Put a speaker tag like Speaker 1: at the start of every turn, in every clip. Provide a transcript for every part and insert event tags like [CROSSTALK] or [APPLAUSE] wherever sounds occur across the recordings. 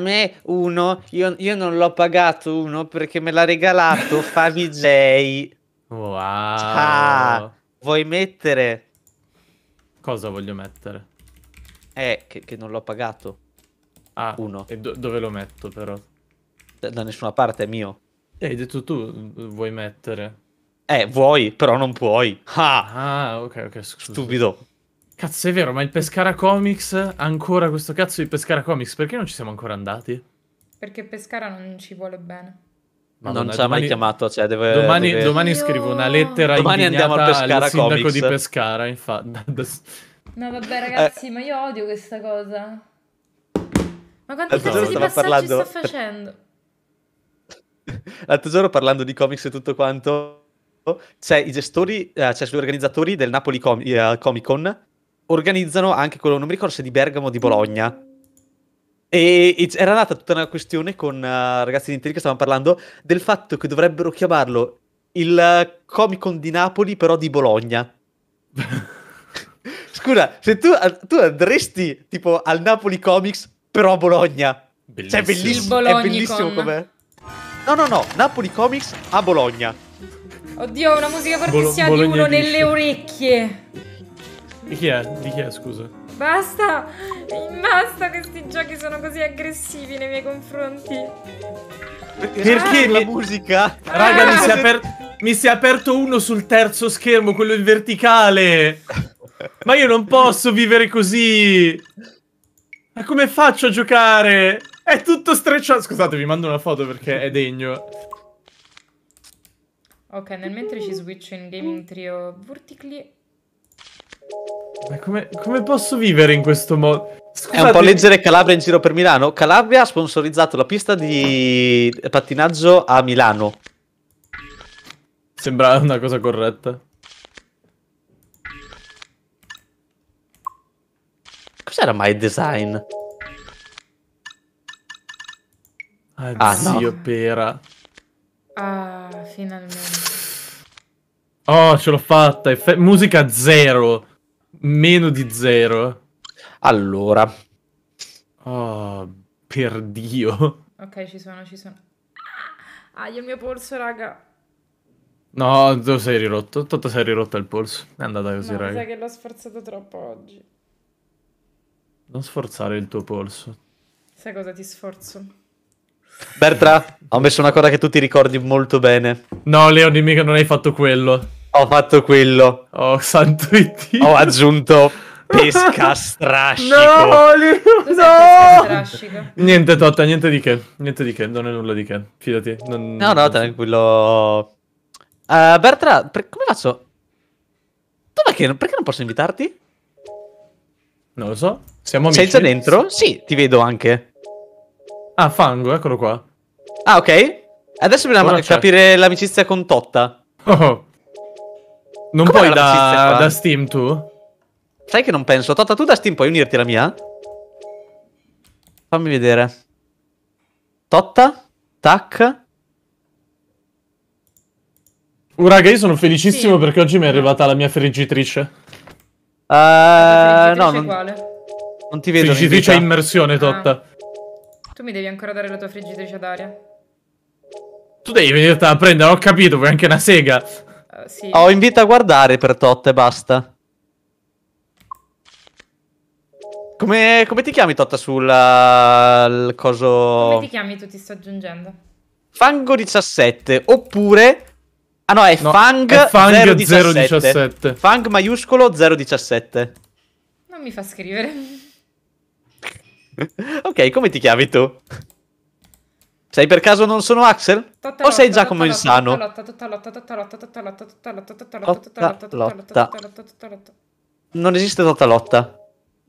Speaker 1: me uno, io, io non l'ho pagato uno perché me l'ha regalato [LAUGHS] Famij.
Speaker 2: Wow.
Speaker 1: Ah, vuoi mettere?
Speaker 2: Cosa voglio mettere?
Speaker 1: Eh, che, che non l'ho pagato.
Speaker 2: Ah,
Speaker 1: Uno.
Speaker 2: E do- dove lo metto però?
Speaker 1: Da, da nessuna parte è mio.
Speaker 2: Eh, hai detto tu, vuoi mettere?
Speaker 1: Eh, vuoi, però non puoi. Ah,
Speaker 2: Ah, ok, ok, scusa.
Speaker 1: stupido.
Speaker 2: Cazzo, è vero, ma il Pescara Comics, ancora questo cazzo di Pescara Comics, perché non ci siamo ancora andati?
Speaker 3: Perché Pescara non ci vuole bene.
Speaker 2: Madonna,
Speaker 1: non ci ha mai chiamato, cioè deve...
Speaker 2: Domani,
Speaker 1: deve-
Speaker 2: domani
Speaker 3: Io-
Speaker 2: scrivo una lettera
Speaker 1: Domani andiamo al
Speaker 2: indignata
Speaker 1: Pescara
Speaker 2: al sindaco
Speaker 1: Comics.
Speaker 2: di Pescara, infatti.
Speaker 3: No, vabbè, ragazzi, ma io odio questa cosa. Ma quanti
Speaker 1: L'altro
Speaker 3: cazzo di
Speaker 1: stavo
Speaker 3: passaggi
Speaker 1: parlando-
Speaker 3: sta facendo? [LAUGHS]
Speaker 1: L'altro giorno parlando di comics e tutto quanto, c'è i gestori, eh, cioè gli organizzatori del Napoli Com- eh, Comic Con, organizzano anche quello, non mi ricordo se di Bergamo o di Bologna. E, era nata tutta una questione con eh, ragazzi di Intelli che stavano parlando del fatto che dovrebbero chiamarlo il eh, Comic Con di Napoli, però di Bologna. [LAUGHS] Scusa, se tu, tu andresti tipo al Napoli Comics, però a Bologna. Cioè,
Speaker 3: Il
Speaker 1: bellissimo, è bellissimo com'è. No, no, no, Napoli Comics a Bologna.
Speaker 3: Oddio, una musica fortissima
Speaker 2: Bolo-
Speaker 3: di uno nelle orecchie.
Speaker 2: Di chi è? Di chi è, scusa?
Speaker 3: Basta, basta, questi giochi sono così aggressivi nei miei confronti.
Speaker 1: Perché la musica?
Speaker 2: Raga, mi
Speaker 3: Ah.
Speaker 2: si, è aper- mi si è aperto uno sul terzo schermo, quello in verticale. Ma io non posso vivere così. Ma come faccio a giocare? È tutto strecciato. Scusate, vi mando una foto perché è degno.
Speaker 3: Ok, nel mentre ci switcho in gaming trio vertically.
Speaker 2: Ma come, come posso vivere in questo modo?
Speaker 1: È un po' leggere Calabria in giro per Milano. Calabria ha sponsorizzato la pista di pattinaggio a Milano.
Speaker 2: Sembra una cosa corretta.
Speaker 1: Cos'era My Design?
Speaker 2: Ah,
Speaker 1: Ah,
Speaker 2: zio
Speaker 1: no.
Speaker 2: pera.
Speaker 3: Ah, finalmente.
Speaker 2: Oh, ce l'ho fatta. Effe- musica zero. Meno di zero.
Speaker 1: Allora,
Speaker 2: Oh, per Dio.
Speaker 3: Ok, ci sono, ci sono. Ah, il mio polso, raga.
Speaker 2: No, tu sei rirotto. Toto sei rirotto il polso. È andata così,
Speaker 3: No, mi
Speaker 2: raga.
Speaker 3: sa che l'ho sforzato troppo oggi.
Speaker 2: Non sforzare il tuo polso.
Speaker 3: Sai cosa ti sforzo?
Speaker 1: Bertra, ho messo una cosa che tu ti ricordi molto bene.
Speaker 2: No, Leo, dimmi che non hai fatto quello.
Speaker 1: Ho fatto quello.
Speaker 2: Oh, [LAUGHS] santo di Dio.
Speaker 1: Ho aggiunto pesca [LAUGHS] strascico.
Speaker 2: No,
Speaker 3: questa
Speaker 2: no!
Speaker 3: strascica?
Speaker 2: Niente, Totta, niente di che. Niente di che, non è nulla di che. Fidati. Non...
Speaker 1: No, no, tranquillo. Eh, Bertra, per- come faccio? Dov'è che perché non posso invitarti?
Speaker 2: Non lo so. Siamo amici.
Speaker 1: Sei già dentro? Sì, ti vedo anche.
Speaker 2: Ah, fango, eccolo qua.
Speaker 1: Ah, ok. Adesso dobbiamo capire l'amicizia con Totta.
Speaker 2: Oh. Non
Speaker 1: Com'è
Speaker 2: puoi da, da Steam tu?
Speaker 1: Sai che non penso. Totta, tu da Steam puoi unirti alla mia? Fammi vedere. Totta? Tac?
Speaker 2: Uh, raga, io sono felicissimo
Speaker 3: Sì.
Speaker 2: perché oggi mi è arrivata la mia friggitrice.
Speaker 1: Eh,
Speaker 3: La
Speaker 1: no,
Speaker 3: friggitrice
Speaker 1: non,
Speaker 3: quale?
Speaker 1: non ti vedo.
Speaker 2: Friggitrice a immersione,
Speaker 3: Ah.
Speaker 2: Totta.
Speaker 3: Tu mi devi ancora dare la tua friggitrice d'aria.
Speaker 2: Tu devi venirti a prendere, ho capito, vuoi anche una sega.
Speaker 3: Sì.
Speaker 1: Ho invito a guardare per Totta e basta. Come, come ti chiami Totta sul uh, coso...
Speaker 3: Come ti chiami tu? Ti sto aggiungendo.
Speaker 1: Fango 17 oppure... Ah no, è
Speaker 2: No,
Speaker 1: Fang,
Speaker 2: è Fang
Speaker 1: 017.
Speaker 2: 017.
Speaker 1: Fang maiuscolo 017.
Speaker 3: Non mi fa scrivere. [LAUGHS]
Speaker 1: ok, come ti chiami tu? Sei per caso non sono Axel?
Speaker 3: Totta
Speaker 1: o sei Giacomo Insano? Non esiste Totta Lotta.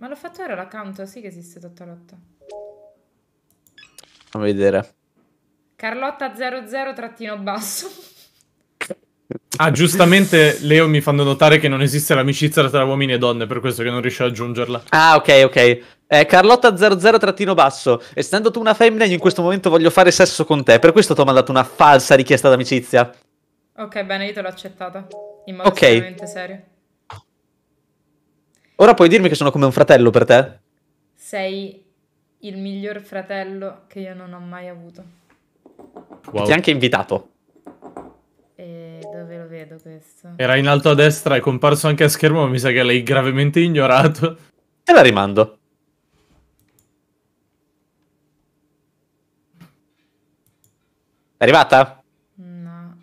Speaker 3: Ma l'ho fatto ora l'account, sì che esiste totta lotta.
Speaker 1: Fammi vedere.
Speaker 3: Carlotta 00 trattino basso.
Speaker 2: Ah, giustamente Leo mi fanno notare che non esiste l'amicizia tra uomini e donne, per questo che non riesce ad aggiungerla.
Speaker 1: Ah, ok, ok. Eh, Carlotta 00 trattino basso. Essendo tu una femmina, io in questo momento voglio fare sesso con te. Per questo ti ho mandato una falsa richiesta d'amicizia.
Speaker 3: Ok, bene, io te l'ho accettata. In modo
Speaker 1: Ok.
Speaker 3: estremamente serio.
Speaker 1: Ora puoi dirmi che sono come un fratello per te?
Speaker 3: Sei il miglior fratello che io non ho mai avuto.
Speaker 2: Wow.
Speaker 1: Ti ha anche invitato.
Speaker 3: E dove lo vedo questo?
Speaker 2: Era in alto a destra, è comparso anche a schermo, ma mi sa che l'hai gravemente ignorato.
Speaker 1: Te la rimando. È arrivata?
Speaker 3: No.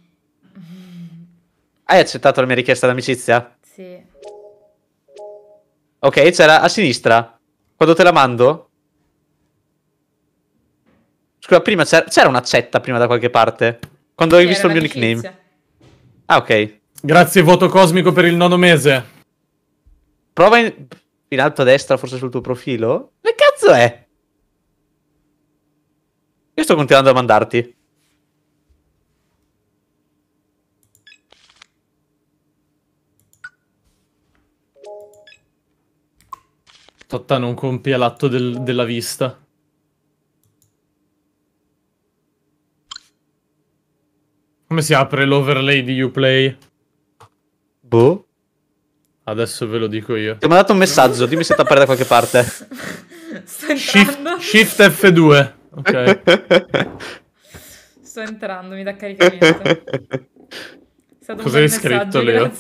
Speaker 3: [LAUGHS]
Speaker 1: Hai accettato la mia richiesta d'amicizia?
Speaker 3: Sì.
Speaker 1: Ok, c'era a sinistra. Quando te la mando? Scusa, prima c'era, c'era un'accetta prima da qualche parte. Quando hai
Speaker 3: Sì,
Speaker 1: visto il mio nickname. Ah, ok.
Speaker 2: Grazie, voto cosmico per il nono mese.
Speaker 1: Prova in, in alto a destra, forse sul tuo profilo. Che cazzo è? Io sto continuando a mandarti.
Speaker 2: Totta non compie l'atto del- della vista. Come si apre l'overlay di Uplay?
Speaker 1: Boh.
Speaker 2: Adesso ve lo dico io.
Speaker 1: Ti ho mandato un messaggio, dimmi se ti appare da qualche parte.
Speaker 3: Sto
Speaker 2: Shift,
Speaker 3: entrando.
Speaker 2: shift F2. Ok. [LAUGHS]
Speaker 3: Sto entrando, mi dà caricamento.
Speaker 2: Cosa hai scritto,
Speaker 3: messaggio,
Speaker 2: Leo?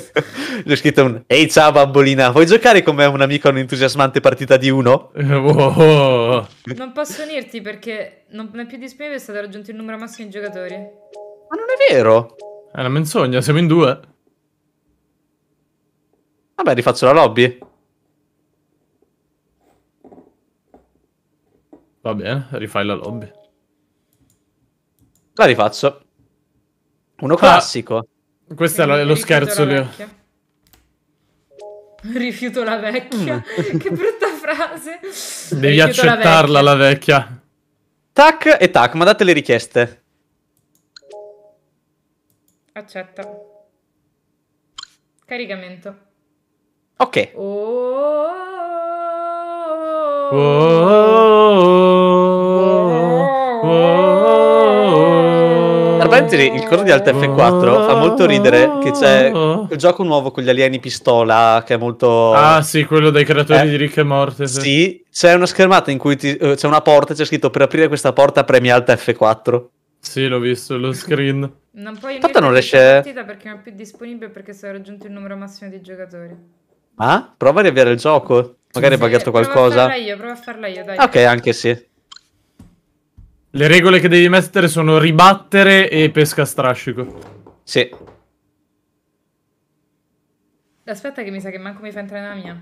Speaker 2: [LAUGHS]
Speaker 1: Gli ho scritto un Ehi ciao bambolina, vuoi giocare con me un amico a un'entusiasmante partita di uno?
Speaker 2: Eh, wow.
Speaker 3: Non posso unirti perché non è più disponibile, è stato raggiunto il numero massimo di giocatori.
Speaker 1: Ma non è vero.
Speaker 2: È una menzogna, siamo in due.
Speaker 1: Vabbè, rifaccio la lobby.
Speaker 2: Va bene, rifai la lobby.
Speaker 1: La rifaccio. Uno classico.
Speaker 2: Questo è la-
Speaker 3: Quindi
Speaker 2: lo
Speaker 3: rifiuto
Speaker 2: scherzo,
Speaker 3: la
Speaker 2: Leo.
Speaker 3: vecchia. Rifiuto la vecchia.
Speaker 1: Mm.
Speaker 3: che brutta frase.
Speaker 2: Devi
Speaker 3: Rifiuto la
Speaker 2: accettarla
Speaker 3: vecchia.
Speaker 2: la vecchia.
Speaker 1: Tac e tac, mandate le richieste.
Speaker 3: Accetta. Caricamento.
Speaker 1: Ok.
Speaker 3: Oh.
Speaker 2: Oh,
Speaker 1: parentesi, il coso di Alt F4 fa molto ridere che c'è il gioco nuovo con gli alieni pistola, che è molto...
Speaker 2: Ah, sì, quello dei creatori
Speaker 1: Eh,
Speaker 2: di Rick e Morte.
Speaker 1: Sì, c'è una schermata in cui ti- eh, c'è una porta c'è scritto per aprire questa porta premi Alt F4.
Speaker 2: Sì, l'ho visto, lo screen.
Speaker 3: Non puoi
Speaker 1: Tanto non riesce-
Speaker 3: partita perché non è più disponibile perché si è raggiunto il numero massimo di giocatori.
Speaker 1: Ah? Prova a riavviare il gioco. Magari hai
Speaker 3: Sì,
Speaker 1: buggato
Speaker 3: Prova a
Speaker 1: qualcosa.
Speaker 3: farla io, prova a farla io, dai.
Speaker 1: Ok, anche sì.
Speaker 2: Le regole che devi mettere sono ribattere e pesca strascico.
Speaker 1: Sì.
Speaker 3: Aspetta che mi sa che manco mi fa entrare nella mia.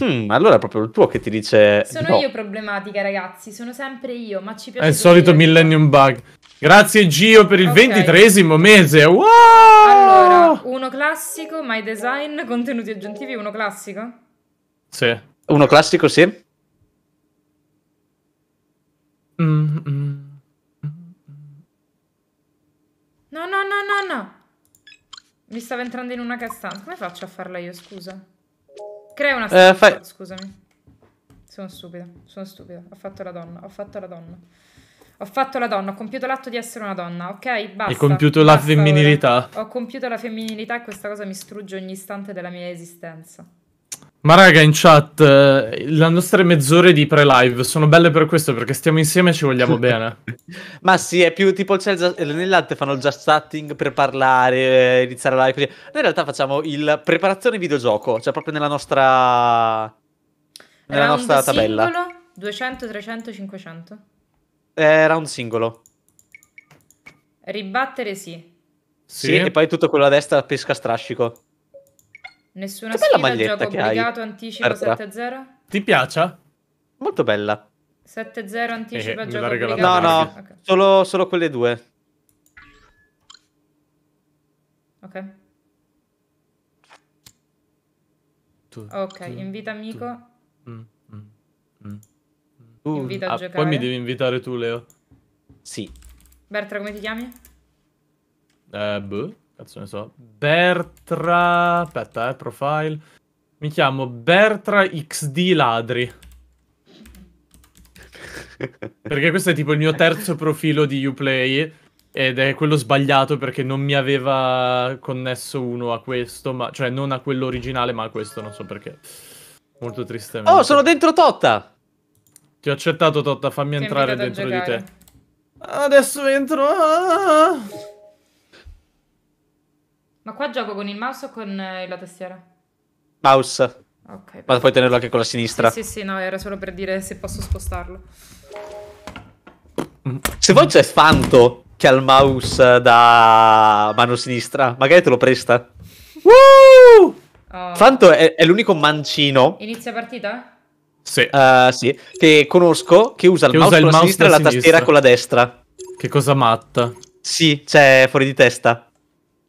Speaker 1: Hmm, allora è proprio il tuo che ti dice...
Speaker 3: Sono
Speaker 1: no.
Speaker 3: io problematica, ragazzi. Sono sempre io, ma ci piace.
Speaker 2: È il solito? Millennium Bug. Grazie Gio per il ventitresimo mese. Wow!
Speaker 3: Allora, uno classico, my design, contenuti aggiuntivi, uno classico.
Speaker 2: Sì.
Speaker 1: Uno classico, sì.
Speaker 2: Mm, mm.
Speaker 3: No, no, no, no, no. Mi stava entrando in una castanza. Come faccio a farla io, scusa? Crea una stanza,
Speaker 1: fai-
Speaker 3: scusami. Sono stupida, sono stupida. Ho fatto la donna, ho fatto la donna. Ho fatto la donna, ho compiuto l'atto di essere una donna, ok? Basta.
Speaker 2: Hai compiuto la femminilità.
Speaker 3: ora. Ho compiuto la femminilità e questa cosa mi strugge ogni istante della mia esistenza.
Speaker 2: Ma raga, in chat, eh, le nostre mezz'ore di pre-live sono belle per questo, perché stiamo insieme e ci vogliamo [LAUGHS] bene.
Speaker 1: Ma sì, è più tipo c'è il nell'altro fanno il just chatting per parlare, eh, iniziare la live così. Noi in realtà facciamo il preparazione videogioco, cioè proprio nella nostra nella
Speaker 3: Round
Speaker 1: nostra tabella.
Speaker 3: singolo, 200, 300, 500.
Speaker 1: È round singolo.
Speaker 3: Ribattere sì.
Speaker 1: Sì. e poi tutto quello a destra pesca strascico.
Speaker 3: Nessuna
Speaker 1: Che bella
Speaker 3: sfida,
Speaker 1: maglietta
Speaker 3: gioco
Speaker 1: che hai,
Speaker 3: obbligato, anticipo
Speaker 1: Bertra.
Speaker 3: 7-0.
Speaker 2: Ti piace?
Speaker 1: Molto bella.
Speaker 3: 7-0 anticipa
Speaker 2: Eh,
Speaker 3: gioco
Speaker 2: regalata
Speaker 1: No,
Speaker 3: obbligato.
Speaker 1: no,
Speaker 3: Ok.
Speaker 1: solo, solo quelle due.
Speaker 3: Ok.
Speaker 2: Tu,
Speaker 3: Ok,
Speaker 2: tu,
Speaker 3: invita amico.
Speaker 2: mm, mm, mm.
Speaker 1: Uh,
Speaker 3: Invita a
Speaker 2: Ah,
Speaker 3: giocare.
Speaker 2: poi mi devi invitare tu, Leo.
Speaker 1: Sì.
Speaker 3: Bertra, come ti chiami?
Speaker 2: Eh, boh, cazzo ne so. Bertra... Aspetta, eh, profile. Mi chiamo Bertra XD Ladri. Perché questo è tipo il mio terzo profilo di Uplay. Ed è quello sbagliato perché non mi aveva connesso uno a questo, ma, cioè non a quello originale, ma a questo, non so perché. Molto tristemente.
Speaker 1: Oh, sono dentro Totta!
Speaker 2: Ti ho accettato, Totta, fammi
Speaker 3: Ti
Speaker 2: entrare dentro di te. Adesso entro. ah!
Speaker 3: Ma qua gioco con il mouse o con eh, la tastiera?
Speaker 1: Mouse.
Speaker 3: Ok.
Speaker 1: Ma puoi tenerlo anche con la sinistra.
Speaker 3: Sì, sì, sì, no, era solo per dire se posso spostarlo.
Speaker 1: Se poi c'è Fanto che ha il mouse da mano sinistra, magari te lo presta. Woo!
Speaker 3: Oh.
Speaker 1: Fanto è, è l'unico mancino,
Speaker 3: Inizia partita?
Speaker 2: Sì.
Speaker 1: eh, sì, che conosco che usa il
Speaker 2: Che
Speaker 1: mouse
Speaker 2: usa il
Speaker 1: con la
Speaker 2: mouse
Speaker 1: sinistra e la tastiera
Speaker 2: sinistra.
Speaker 1: con la destra.
Speaker 2: Che cosa matta.
Speaker 1: Sì, c'è fuori di testa.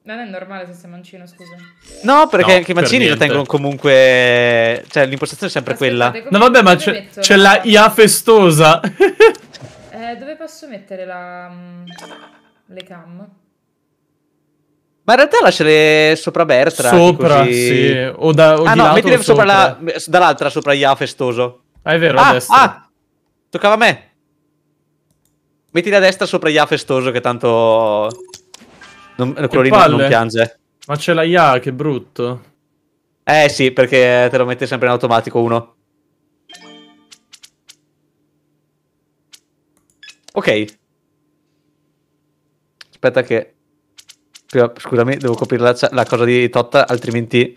Speaker 3: Non è normale se sei mancino, scusa.
Speaker 1: No, perché
Speaker 2: No,
Speaker 1: anche i
Speaker 2: per
Speaker 1: mancini lo
Speaker 2: niente.
Speaker 1: tengono comunque... Cioè, l'impostazione è sempre quella.
Speaker 3: Aspettate,
Speaker 2: No,
Speaker 3: come-
Speaker 2: vabbè, ma c'è, c'è la IA festosa.
Speaker 3: Eh, dove posso mettere la... mm, le cam?
Speaker 1: Ma in realtà lasciale sopra Bertra.
Speaker 2: Sopra,
Speaker 1: così-
Speaker 2: sì. O, da, o
Speaker 1: Ah
Speaker 2: di
Speaker 1: no, mettile sopra la... dall'altra sopra IA festoso.
Speaker 2: Ah, è vero,
Speaker 1: Ah,
Speaker 2: adesso.
Speaker 1: ah, toccava a me. Mettili a destra sopra IA festoso che tanto... Non, quello lì non, non piange.
Speaker 2: Ma c'è la IA, che brutto.
Speaker 1: Eh sì, perché te lo mette sempre in automatico uno. Ok. Aspetta che... Scusami, devo coprire la, la cosa di Totta, altrimenti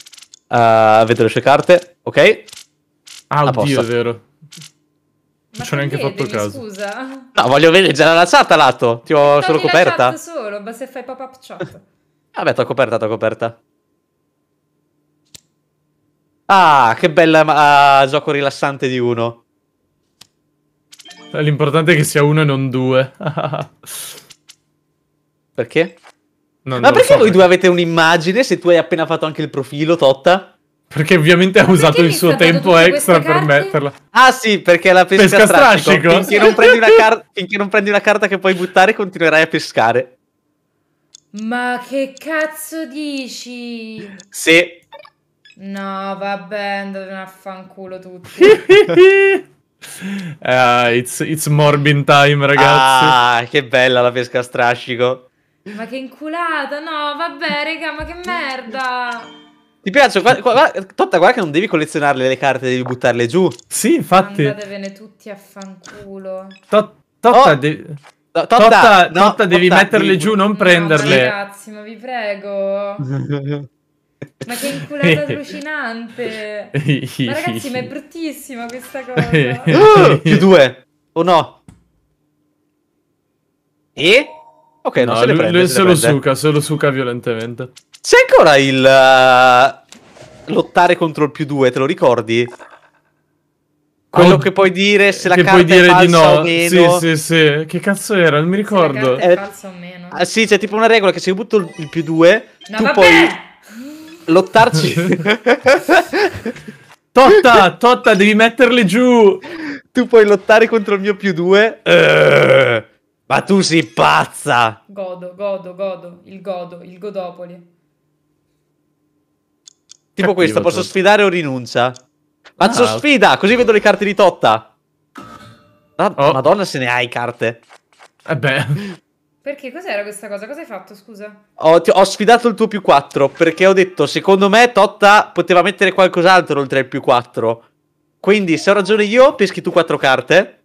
Speaker 1: eh, vedo le sue carte. Ok?
Speaker 2: Ah, oddio, è vero.
Speaker 3: Ma
Speaker 2: ci ho neanche fatto caso.
Speaker 3: Scusa.
Speaker 1: No, voglio vedere già la chat lato. Ti ho solo
Speaker 3: Togli la
Speaker 1: coperta.
Speaker 3: chat solo, ma se fai pop-up chat. [LAUGHS]
Speaker 1: Vabbè, t'ho coperta, t'ho coperta. Ah, che bel ah, gioco rilassante di uno.
Speaker 2: L'importante è che sia uno e non due. [LAUGHS]
Speaker 1: Perché?
Speaker 2: Non-
Speaker 1: Ma
Speaker 2: non
Speaker 1: perché
Speaker 2: so,
Speaker 1: voi due avete un'immagine se tu hai appena fatto anche il profilo, Totta?
Speaker 2: Perché ovviamente ha usato
Speaker 3: perché
Speaker 2: il suo tempo extra per
Speaker 3: carte?
Speaker 2: metterla.
Speaker 1: Ah sì, perché è la pesca,
Speaker 2: Pesca
Speaker 1: strascico.
Speaker 2: strascico?
Speaker 1: Finché non, prendi una [LAUGHS] car- finché non prendi una carta che puoi buttare, continuerai a pescare.
Speaker 3: Ma che cazzo dici?
Speaker 1: Sì.
Speaker 3: No, vabbè, andatene a fanculo tutti.
Speaker 2: Ah, [LAUGHS] it's, it's Morbin time, ragazzi.
Speaker 1: Ah, che bella la pesca strascico.
Speaker 3: Ma che inculata, no, vabbè, raga, ma che merda.
Speaker 1: Ti piace? Guarda, guarda- Totta, guarda che non devi collezionarle le carte, devi buttarle giù.
Speaker 2: Sì, infatti.
Speaker 3: Andatevene tutti a fanculo.
Speaker 2: To- Totta,
Speaker 1: Oh,
Speaker 2: devi-
Speaker 1: No,
Speaker 2: Totta,
Speaker 1: no,
Speaker 2: Totta, devi
Speaker 1: Totta,
Speaker 2: metterle
Speaker 1: devi-
Speaker 2: giù, non
Speaker 3: No,
Speaker 2: prenderle.
Speaker 3: ma ragazzi, ma vi prego. Ma che inculata [LAUGHS] allucinante. [LAUGHS] Ma ragazzi, ma è bruttissima questa [LAUGHS] cosa.
Speaker 1: Uh, più due. O no? E? Ok, non
Speaker 2: No,
Speaker 1: se le prende.
Speaker 2: lui
Speaker 1: se
Speaker 2: se
Speaker 1: le
Speaker 2: lo
Speaker 1: prende.
Speaker 2: suca, se lo suca violentemente.
Speaker 1: C'è ancora il eh, lottare contro il più due, te lo ricordi? Quello
Speaker 2: Oh,
Speaker 1: che puoi dire se la
Speaker 2: che
Speaker 1: carta
Speaker 2: puoi dire
Speaker 1: è
Speaker 2: di no.
Speaker 1: o meno.
Speaker 2: Sì, sì, sì. Che cazzo era? Non mi
Speaker 3: Se la
Speaker 2: ricordo.
Speaker 3: carta è
Speaker 1: Eh,
Speaker 3: falsa o meno.
Speaker 1: Ah, sì, c'è tipo una regola che se io butto il più due,
Speaker 3: No,
Speaker 1: tu
Speaker 3: vabbè!
Speaker 1: puoi lottarci. [LAUGHS]
Speaker 2: Totta, Totta, devi metterle giù.
Speaker 1: tu puoi lottare contro il mio più due. Eh, ma tu sei pazza.
Speaker 3: Godo, godo, godo. Il godo, il godopoli.
Speaker 1: Tipo
Speaker 2: Cattivo,
Speaker 1: questa, posso
Speaker 2: Totta.
Speaker 1: sfidare o rinuncia? Faccio
Speaker 2: Ah.
Speaker 1: sfida, così vedo le carte di Totta. Ah,
Speaker 2: Oh.
Speaker 1: Madonna, se ne hai carte.
Speaker 2: Eh beh.
Speaker 3: Perché cos'era questa cosa? Cosa hai fatto, scusa?
Speaker 1: Ho, ti- ho sfidato il tuo più 4 perché ho detto, secondo me Totta poteva mettere qualcos'altro oltre il più 4. Quindi, se ho ragione io, peschi tu 4 carte.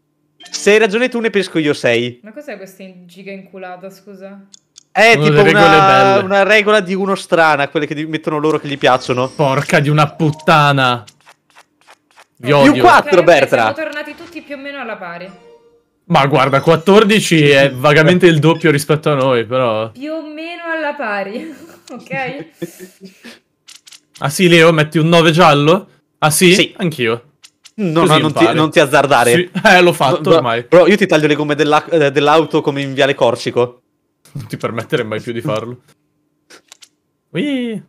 Speaker 1: Se hai ragione tu, ne pesco io 6.
Speaker 3: Ma cos'è questa giga inculata, scusa?
Speaker 1: È
Speaker 2: Sono
Speaker 1: tipo una, una regola di uno strana, quelle che mettono loro che gli piacciono.
Speaker 2: Porca di una puttana. Vi
Speaker 1: Più
Speaker 2: odio.
Speaker 3: Ok, ok,
Speaker 1: Bertra.
Speaker 3: Siamo tornati tutti più o meno alla pari.
Speaker 2: Ma guarda, 14 è vagamente il doppio rispetto a noi, però.
Speaker 3: Più o meno alla pari. [LAUGHS] ok?
Speaker 2: Ah sì, Leo, metti un 9 giallo? Ah sì?
Speaker 1: Sì.
Speaker 2: Anch'io.
Speaker 1: No, no, non ti, non ti azzardare.
Speaker 2: Sì, Eh, l'ho fatto
Speaker 1: Bro-
Speaker 2: ormai.
Speaker 1: Bro, io ti taglio le gomme della- eh, dell'auto come in Viale Corsico. [LAUGHS]
Speaker 2: Non ti permettere mai più di farlo. Ui.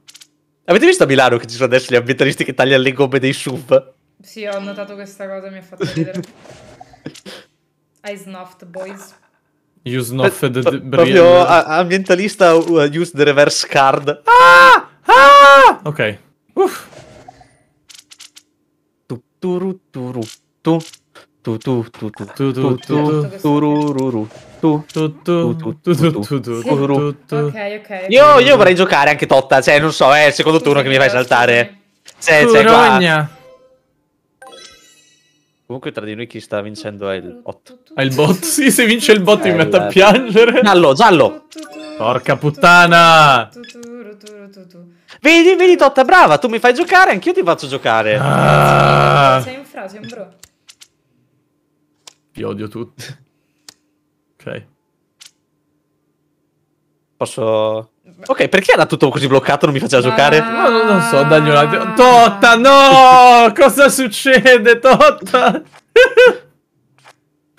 Speaker 1: Avete visto a Milano che ci sono adesso gli ambientalisti che tagliano le gomme dei SUV?
Speaker 3: Sì, ho notato questa cosa, mi ha fatto ridere. [LAUGHS] I snuffed, boys.
Speaker 2: You snuffed
Speaker 1: Eh,
Speaker 2: the
Speaker 1: proprio ambientalista uh, use the reverse card.
Speaker 2: Ah! Ah! Ok. Uff.
Speaker 1: Tu, turu, turu, tu, tu, tu, tu, tu,
Speaker 2: Tu,
Speaker 1: tu,
Speaker 2: tu,
Speaker 1: tu,
Speaker 2: tu,
Speaker 1: turururu, tu.
Speaker 2: Tu, tu, tu, tu, tu, tu, tu,
Speaker 3: Sì.
Speaker 2: tu, tu.
Speaker 3: Ok, ok.
Speaker 1: Io, io vorrei giocare anche Totta, cioè non so, è il secondo turno che mi fai saltare. Cioè, cioè, qua-. Comunque tra di noi chi sta vincendo è il 8.
Speaker 2: È il bot? Sì, se vince il bot mi
Speaker 1: Eh,
Speaker 2: metto a piangere.
Speaker 1: Giallo, giallo!
Speaker 2: Porca puttana!
Speaker 1: Vedi, vedi Totta, brava, tu mi fai giocare, anch'io ti faccio giocare.
Speaker 2: Ah,
Speaker 3: Sei in fra, sei un bro.
Speaker 2: vi odio tutti. Ok.
Speaker 1: Posso... Ok, perché era tutto così bloccato, non mi faceva giocare?
Speaker 2: Ma non, non so, dagli un attimo. Totta, no! [LAUGHS] Cosa succede, Totta?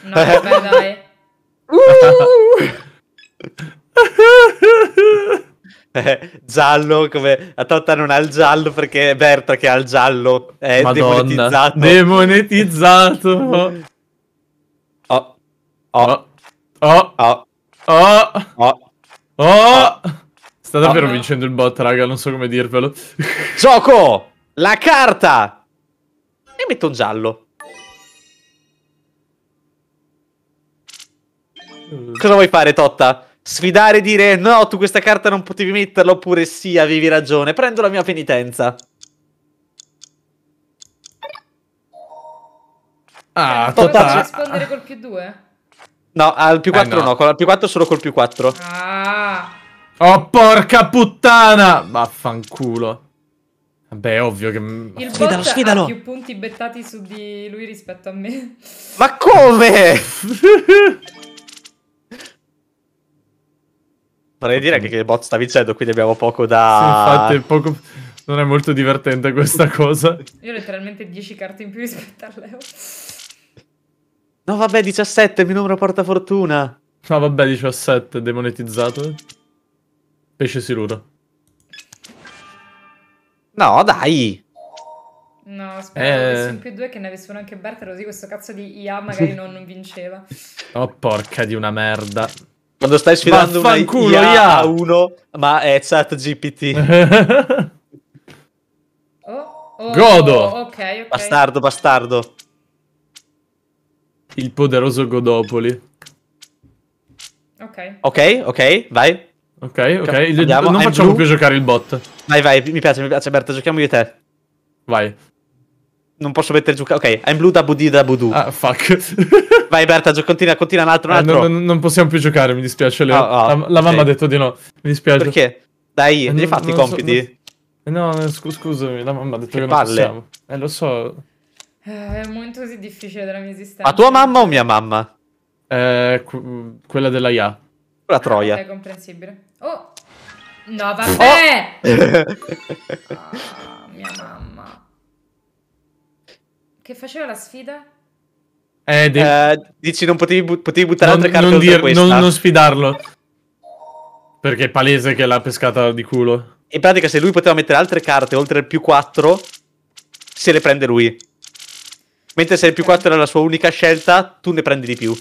Speaker 3: No, vabbè, dai. [LAUGHS]
Speaker 1: Eh, giallo, come... A Totta non ha il giallo perché è Berta che ha il giallo. È
Speaker 2: Madonna.
Speaker 1: demonetizzato.
Speaker 2: Demonetizzato.
Speaker 1: Oh,
Speaker 2: Oh,
Speaker 1: oh,
Speaker 2: oh,
Speaker 1: oh,
Speaker 2: oh,
Speaker 1: oh.
Speaker 2: oh. Sta davvero
Speaker 3: Oh.
Speaker 2: vincendo il bot, raga, non so come dirvelo. [LAUGHS]
Speaker 1: Gioco! La carta! E metto un giallo. Cosa vuoi fare, Totta? Sfidare e dire no, tu questa carta non potevi metterla, oppure sì, avevi ragione. Prendo la mia penitenza.
Speaker 2: Ah,
Speaker 3: Puoi
Speaker 2: Totta.
Speaker 3: rispondere col più due?
Speaker 1: No, al più
Speaker 2: Eh,
Speaker 1: 4
Speaker 2: no.
Speaker 1: no. con- al più 4 solo col più 4.
Speaker 3: Ah,
Speaker 2: Oh, porca puttana! Vaffanculo. Vabbè, è ovvio che...
Speaker 3: il
Speaker 1: Sfidalo,
Speaker 3: bot
Speaker 1: sfidalo.
Speaker 3: ha più punti bettati su di lui rispetto a me.
Speaker 1: Ma come? [LAUGHS] Vorrei dire che che il bot sta vincendo, quindi abbiamo poco
Speaker 2: Sì,
Speaker 1: da...
Speaker 2: infatti, è poco... non è molto divertente questa cosa.
Speaker 3: Io ho letteralmente 10 carte in più rispetto a Leo.
Speaker 1: No, vabbè, 17, il mio numero porta fortuna.
Speaker 2: No, vabbè, 17, demonetizzato. Pesce siluro.
Speaker 1: No, dai.
Speaker 3: No, speravo
Speaker 2: Eh.
Speaker 3: avessi un più due che ne avesse uno anche Berta, così questo cazzo di IA magari non, non vinceva. [LAUGHS]
Speaker 2: Oh, porca di una merda.
Speaker 1: Quando stai sfidando una
Speaker 2: Vaffanculo,
Speaker 1: IA
Speaker 2: IA.
Speaker 1: a uno, ma è chat GPT. [LAUGHS]
Speaker 3: Oh, oh,
Speaker 2: Godo.
Speaker 3: oh, ok, ok.
Speaker 1: Bastardo, bastardo.
Speaker 2: Il poderoso Godopoli.
Speaker 3: Ok.
Speaker 1: Ok, ok, vai.
Speaker 2: Ok, ok.
Speaker 1: Andiamo,
Speaker 2: non
Speaker 1: I'm
Speaker 2: facciamo
Speaker 1: blue.
Speaker 2: più giocare il bot.
Speaker 1: Vai, vai, mi piace, mi piace, Berta, giochiamo io e te.
Speaker 2: Vai.
Speaker 1: Non posso mettere giù... Ok, I'm blue da Budi da Budu.
Speaker 2: Ah, fuck. [LAUGHS]
Speaker 1: Vai, Berta, gio- continua, continua un altro, un
Speaker 2: Eh,
Speaker 1: altro.
Speaker 2: non, non- non possiamo più giocare, mi dispiace, Leo.
Speaker 1: Ah, ah,
Speaker 2: la, la mamma
Speaker 1: ok.
Speaker 2: ha detto di no. Mi dispiace.
Speaker 1: Perché? Dai,
Speaker 2: Eh,
Speaker 1: hai
Speaker 2: non-
Speaker 1: fatti i
Speaker 2: non so-
Speaker 1: compiti?
Speaker 2: Eh, No, eh, scu- scusami, la mamma ha detto
Speaker 1: Che
Speaker 2: che,
Speaker 1: palle.
Speaker 2: non possiamo. Eh, lo so.
Speaker 3: Eh, È un momento così difficile della mia esistenza.
Speaker 1: Ma tua mamma o mia mamma?
Speaker 2: Eh, qu- quella della IA.
Speaker 1: La
Speaker 3: Ah,
Speaker 1: troia.
Speaker 3: Ok, comprensibile. Oh! No, [LAUGHS] vabbè! Ah, mia mamma. Che faceva la sfida?
Speaker 2: Eh, devi-
Speaker 1: Eh, dici non potevi, bu- potevi buttare
Speaker 2: non,
Speaker 1: altre carte
Speaker 2: non dir- non- non sfidarlo. Perché è palese che l'ha pescata di culo.
Speaker 1: In pratica se lui poteva mettere altre carte oltre il più 4, se le prende lui. Mentre se il più 4 era la sua unica scelta, tu ne prendi di più.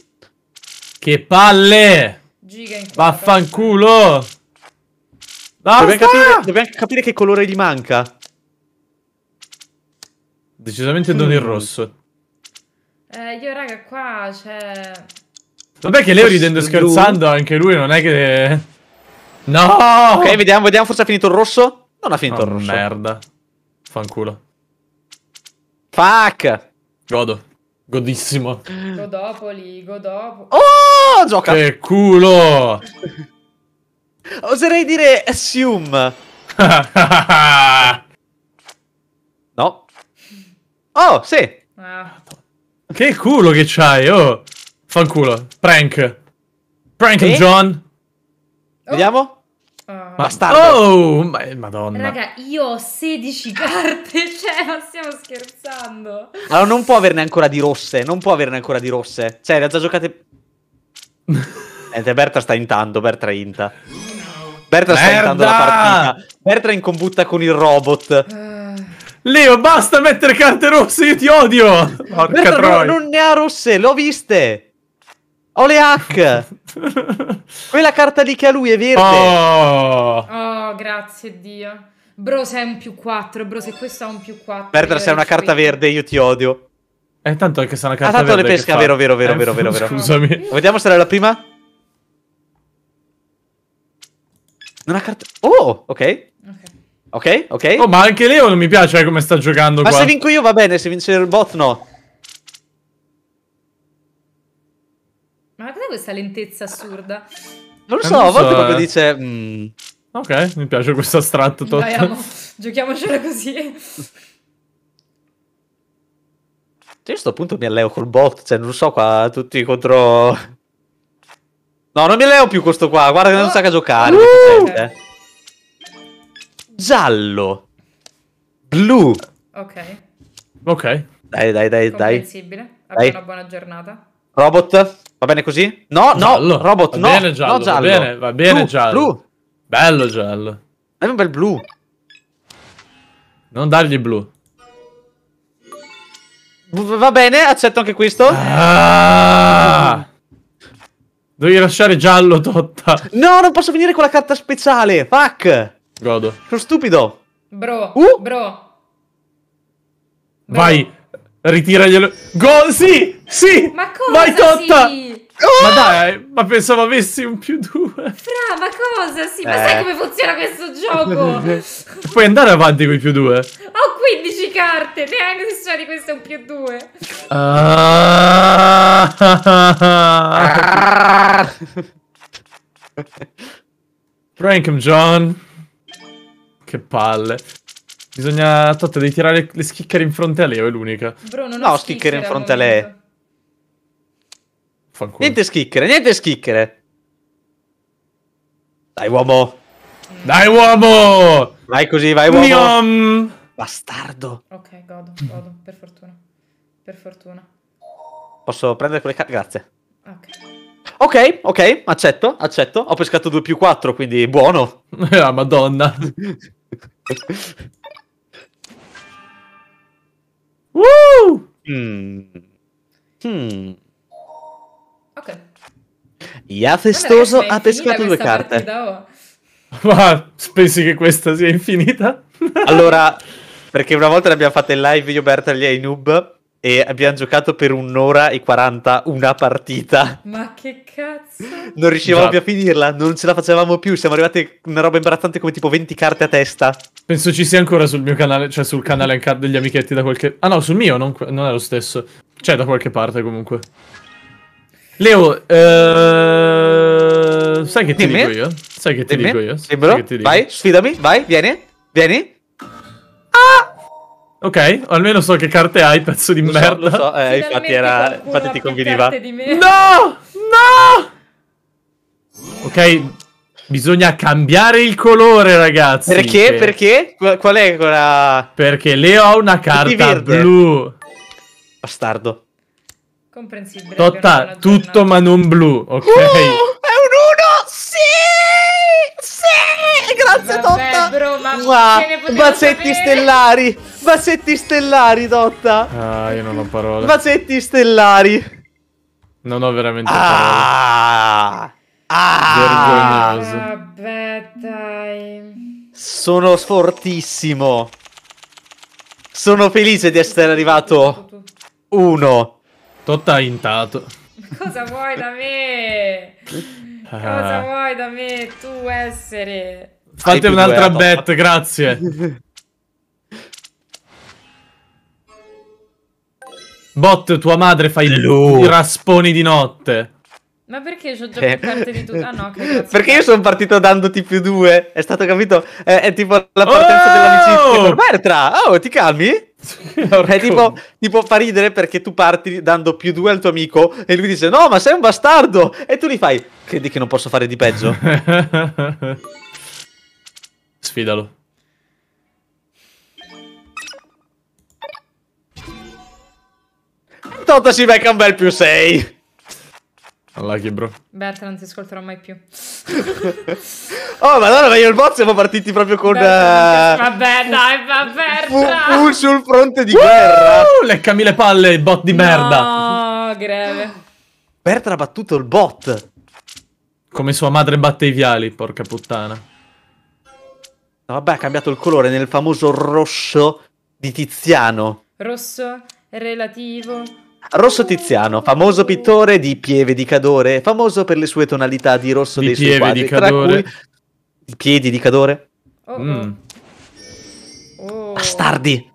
Speaker 2: Che palle!
Speaker 3: Giga in culo.
Speaker 2: Vaffanculo!
Speaker 1: Dobbiamo capire, dobbiamo capire che colore gli manca.
Speaker 2: Decisamente non il rosso.
Speaker 3: Eh, io raga qua c'è...
Speaker 2: Vabbè che Leo ridendo e scherzando, anche lui non è che... No!
Speaker 1: Ok, vediamo, vediamo, forse ha finito il rosso? Non ha finito
Speaker 2: Oh,
Speaker 1: il rosso.
Speaker 2: merda. Fanculo.
Speaker 1: Fuck!
Speaker 2: Godo. Godissimo.
Speaker 3: Godopoli, Godopo...
Speaker 1: Oh, gioca!
Speaker 2: Che culo! [LAUGHS]
Speaker 1: Oserei dire assume. [LAUGHS] No. Oh, sì.
Speaker 3: Ah,
Speaker 2: che culo che c'hai, oh! Fanculo. Prank. Prank
Speaker 1: Sì?
Speaker 2: John.
Speaker 3: Oh.
Speaker 1: Vediamo. Bastardo.
Speaker 2: Oh, ma- madonna.
Speaker 3: Raga, io ho 16 carte, [LAUGHS] cioè, ma stiamo scherzando.
Speaker 1: Allora, non può averne ancora di rosse. Non può averne ancora di rosse. Cioè, le ha già giocate. [LAUGHS] Niente, Berta sta intando. Berta inta. Berta sta
Speaker 2: Merda!
Speaker 1: intando la partita. Berta è in combutta con il robot.
Speaker 3: Ah,
Speaker 2: Leo, basta mettere carte rosse, io ti odio! Porca
Speaker 1: Berta no-
Speaker 2: troia.
Speaker 1: non ne ha rosse, le ho viste. Ho le hack. [LAUGHS] Quella carta lì che ha lui è verde.
Speaker 2: oh!
Speaker 3: Oh, grazie Dio. Bro, sei un più 4, bro, se questo ha un più 4.
Speaker 1: Berta,
Speaker 3: io
Speaker 1: sei una carta verde, io ti odio.
Speaker 2: Eh, tanto anche se è una
Speaker 1: Ah,
Speaker 2: carta
Speaker 1: tanto le
Speaker 2: verde che
Speaker 1: pesca,
Speaker 2: fa-
Speaker 1: vero, vero, vero,
Speaker 2: Eh,
Speaker 1: vero, vero, vero.
Speaker 2: Scusami.
Speaker 1: Vediamo se era la prima. Non ha carta. Oh, ok.
Speaker 3: Ok.
Speaker 1: Ok, ok.
Speaker 2: Oh, ma anche Leo non mi piace eh, come sta giocando
Speaker 1: Ma
Speaker 2: qua.
Speaker 1: se vinco io va bene, se vince il bot no.
Speaker 3: Questa lentezza assurda?
Speaker 1: Non lo
Speaker 2: Eh,
Speaker 1: so, a volte
Speaker 2: so,
Speaker 1: proprio
Speaker 2: eh.
Speaker 1: dice... mm,
Speaker 2: Ok, mi piace questo astratto tot.
Speaker 3: Dai, amo, giochiamocela così.
Speaker 1: Cioè, io a sto punto mi alleo col bot, cioè non so qua, tutti contro... No, non mi alleo più con sto qua, guarda che non sa che giocare.
Speaker 2: Uh!
Speaker 1: deficiente. Giallo. Blu.
Speaker 3: Ok,
Speaker 2: Ok.
Speaker 1: Dai, dai, dai, dai.
Speaker 3: comprensibile.
Speaker 1: Dai.
Speaker 3: Una buona giornata.
Speaker 1: Robot, va bene così? No,
Speaker 2: Giallo.
Speaker 1: no, robot,
Speaker 2: Va
Speaker 1: no.
Speaker 2: bene giallo,
Speaker 1: no,
Speaker 2: va
Speaker 1: giallo.
Speaker 2: bene, va bene
Speaker 1: Blu,
Speaker 2: giallo.
Speaker 1: Blu.
Speaker 2: Bello giallo.
Speaker 1: Dammi un bel blu.
Speaker 2: Non dargli blu.
Speaker 1: Va bene, accetto anche questo.
Speaker 2: Ah! Devi lasciare giallo, Totta.
Speaker 1: No, non posso finire con la carta speciale. Fuck.
Speaker 2: Godo.
Speaker 1: Sono stupido.
Speaker 3: Bro,
Speaker 1: Uh!
Speaker 3: bro. Bro.
Speaker 2: Vai, ritiraglielo. Go, sì, sì.
Speaker 3: Ma cosa
Speaker 2: Vai, Totta.
Speaker 3: sì?
Speaker 2: Ma dai, ma pensavo avessi un più due.
Speaker 3: Fra, ma cosa sì? Ma
Speaker 1: Eh.
Speaker 3: sai come funziona questo gioco? [LAUGHS]
Speaker 2: Puoi andare avanti con i più due.
Speaker 3: Ho 15 carte, ne hai nessuna di queste un più due.
Speaker 2: Ah! [LAUGHS] Frank John. Che palle. Bisogna. Totta, devi tirare le schicchere in fronte a Leo, è l'unica.
Speaker 3: Bro, non
Speaker 1: No, sticker in fronte a lei.
Speaker 2: Fanculo.
Speaker 1: Niente schicchere, niente schicchere. Dai, uomo.
Speaker 2: Dai, uomo!
Speaker 1: Vai così, vai, uomo.
Speaker 2: Miam!
Speaker 1: Bastardo.
Speaker 3: Ok, godo, godo, per fortuna. Per fortuna.
Speaker 1: Posso prendere quelle carte? Grazie.
Speaker 3: Ok.
Speaker 1: Ok, ok, accetto, accetto. Ho pescato 2 più 4, quindi buono. [LAUGHS]
Speaker 2: Ah, madonna. [LAUGHS] Woo!
Speaker 1: Hmm. Hmm.
Speaker 3: Ok.
Speaker 1: Ya
Speaker 3: Vabbè,
Speaker 1: festoso ha pescato due carte.
Speaker 3: partita, oh.
Speaker 2: Ma pensi che questa sia infinita?
Speaker 1: Allora, perché una volta ne abbiamo fatta in live io, Bertagli e noob e abbiamo giocato per un'ora e 40 una partita.
Speaker 3: Ma che cazzo?
Speaker 1: Non riuscivamo
Speaker 2: Già.
Speaker 1: più a finirla, non ce la facevamo più, siamo arrivati a una roba imbarazzante come tipo 20 carte a testa.
Speaker 2: Penso ci sia ancora sul mio canale, cioè sul canale degli amichetti da qualche... Ah no, sul mio, non, non è lo stesso. C'è da qualche parte comunque. Leo, eh... sai che ti
Speaker 1: Dimmi.
Speaker 2: dico io? Sai che ti
Speaker 1: Dimmi.
Speaker 2: dico io?
Speaker 1: Sì,
Speaker 2: Sai
Speaker 1: bro.
Speaker 2: che ti dico?
Speaker 1: Vai, sfidami, vai, vieni, vieni.
Speaker 2: Ok, almeno so che carte hai, pezzo di
Speaker 1: Lo so,
Speaker 2: merda.
Speaker 1: lo so, eh, infatti, era, infatti ti conveniva.
Speaker 2: No! No! Ok, bisogna cambiare il colore, ragazzi.
Speaker 1: Perché? Perché? Qual è quella...
Speaker 2: Perché Leo ha una carta blu.
Speaker 1: Bastardo.
Speaker 3: Comprensibile.
Speaker 2: Totta, tutto
Speaker 3: giornata.
Speaker 2: ma non blu, ok?
Speaker 1: Uh, è un 1! Sì! Sì! Grazie,
Speaker 3: Vabbè,
Speaker 1: Dotta!
Speaker 3: bro, ma
Speaker 1: Mua,
Speaker 3: ce ne potevo
Speaker 1: Bazzetti
Speaker 3: sapere?
Speaker 1: stellari! Bazzetti stellari, Dotta!
Speaker 2: Ah, io non ho parole.
Speaker 1: Bazzetti stellari!
Speaker 2: Non ho veramente parole.
Speaker 1: Ah! Ah!
Speaker 2: Vergognoso.
Speaker 3: Vabbè, dai.
Speaker 1: Sono fortissimo! Sono felice di essere arrivato uno.
Speaker 2: Totta intato.
Speaker 3: Cosa vuoi da me? [LAUGHS] Cosa
Speaker 2: Ah.
Speaker 3: vuoi da me, tu essere?
Speaker 2: Fate un'altra bet, grazie. [LAUGHS] Bot, tua madre fa i, rasponi di notte.
Speaker 3: Ma perché c'ho già
Speaker 1: Eh.
Speaker 3: più carte di tu? Ah no, che [LAUGHS] cazzo.
Speaker 1: Perché io sono partito dandoti più due. È stato capito? È, è tipo la partenza
Speaker 2: Oh!
Speaker 1: dell'amicizia. Bertra, oh, ti calmi? [LAUGHS] È tipo, tipo fa ridere perché tu parti dando più due al tuo amico e lui dice no ma sei un bastardo! E tu gli fai credi che non posso fare di peggio? [LAUGHS]
Speaker 2: Sfidalo.
Speaker 1: Toto si becca un bel più 6
Speaker 2: Unlucky, bro.
Speaker 3: Berta, non ti ascolterò mai più. [LAUGHS]
Speaker 1: oh madonna ma io e il bot siamo partiti proprio con
Speaker 3: Berta, ti- Vabbè, dai, va
Speaker 1: fu-
Speaker 3: Berta.
Speaker 1: full sul fronte di guerra
Speaker 2: Uh, leccami le palle, bot di merda.
Speaker 3: No, greve.
Speaker 1: Bertra ha battuto il bot
Speaker 2: Come sua madre batte i viali, porca puttana.
Speaker 1: No, vabbè ha cambiato il colore nel famoso rosso di Tiziano
Speaker 3: Rosso relativo.
Speaker 1: Rosso Tiziano, famoso pittore di Pieve di Cadore, famoso per le sue tonalità di rosso
Speaker 2: Di
Speaker 1: dei suoi
Speaker 2: Pieve
Speaker 1: quadri,
Speaker 2: di
Speaker 1: tra
Speaker 2: Cadore.
Speaker 1: cui i piedi di Cadore.
Speaker 3: Oh, oh.
Speaker 2: Mm.
Speaker 3: Oh.
Speaker 1: Bastardi!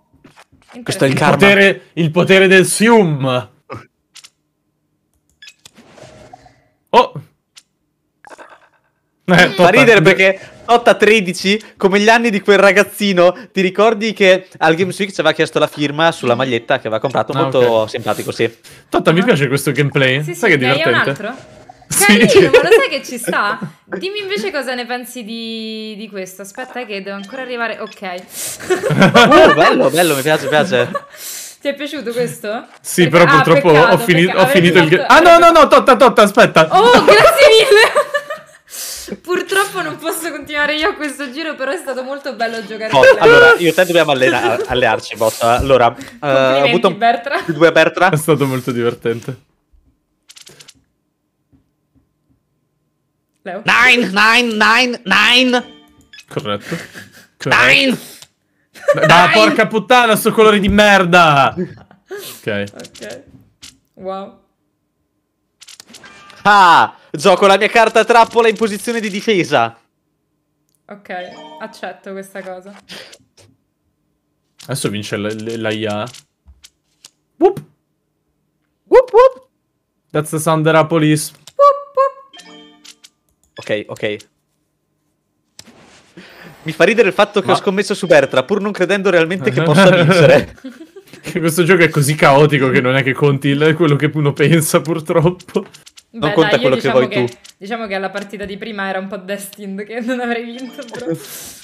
Speaker 1: Questo è il
Speaker 2: Il
Speaker 1: karma.
Speaker 2: potere, il potere del Sium. Oh!
Speaker 1: Eh, Fa ridere perché Totta 13, come gli anni di quel ragazzino, ti ricordi che al Games Week ci aveva chiesto la firma sulla maglietta che aveva comprato, ah, molto okay. simpatico, sì.
Speaker 2: Totta, mi piace questo gameplay,
Speaker 3: sì,
Speaker 2: sai
Speaker 3: sì,
Speaker 2: che è divertente?
Speaker 3: un altro? [LAUGHS] Carino, sì. ma lo sai che ci sta? Dimmi invece cosa ne pensi di, di questo. Aspetta che devo ancora arrivare. Ok.
Speaker 1: oh, bello, bello, mi piace, mi piace. [LAUGHS]
Speaker 3: Ti è piaciuto questo?
Speaker 2: Sì, Perché... però ah, purtroppo peccato, ho, fini... ho finito fatto... il... Ah no, no, no, Totta, Totta, aspetta.
Speaker 3: Oh, grazie mille. [LAUGHS] Purtroppo non posso continuare io a questo giro, però è stato molto bello giocare
Speaker 1: con lei. Allora, io e te dobbiamo allena- allearci, Botta. Allora, uh, ho avuto un... Bertra. due Bertra.
Speaker 2: È stato molto divertente.
Speaker 1: Leo. Nine, nine, nine, nine.
Speaker 2: Corretto.
Speaker 1: Corretto. Nine.
Speaker 2: Ma porca puttana, sto colore di merda. [LAUGHS] Ok.
Speaker 3: Ok. Wow.
Speaker 1: Ah, gioco la mia carta trappola in posizione di difesa.
Speaker 3: Ok, accetto questa cosa.
Speaker 2: Adesso vince la IA. Whoop.
Speaker 1: Whoop whoop.
Speaker 2: That's the sound that police.
Speaker 3: Whoop
Speaker 1: whoop. Ok, ok. Mi fa ridere il fatto che Ma... ho scommesso su Bertra, pur non credendo realmente che possa [LAUGHS] vincere.
Speaker 2: Questo gioco è così caotico che non è che conti quello che uno pensa, purtroppo.
Speaker 1: Non Beh, conta dai, quello
Speaker 3: diciamo
Speaker 1: che vuoi
Speaker 3: che, tu. Diciamo che alla partita di prima era un po' destined che non avrei vinto, però.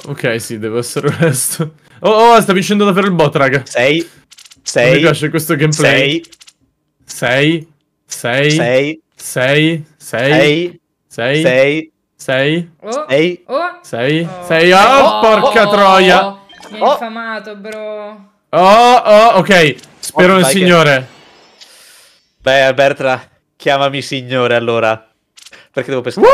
Speaker 2: ok, sì, devo essere onesto. Oh, oh, sta vincendo davvero il bot, raga.
Speaker 1: 6. 6.
Speaker 2: Mi piace questo gameplay. 6. 6. 6. 6. 6. 6. 6. 6. 6. 6. 6. Oh, porca troia.
Speaker 3: Oh, mi hai infamato, bro.
Speaker 2: Oh, oh, ok. Spero nel signore.
Speaker 1: Beh, Bertra. Chiamami signore allora. Perché devo pescare.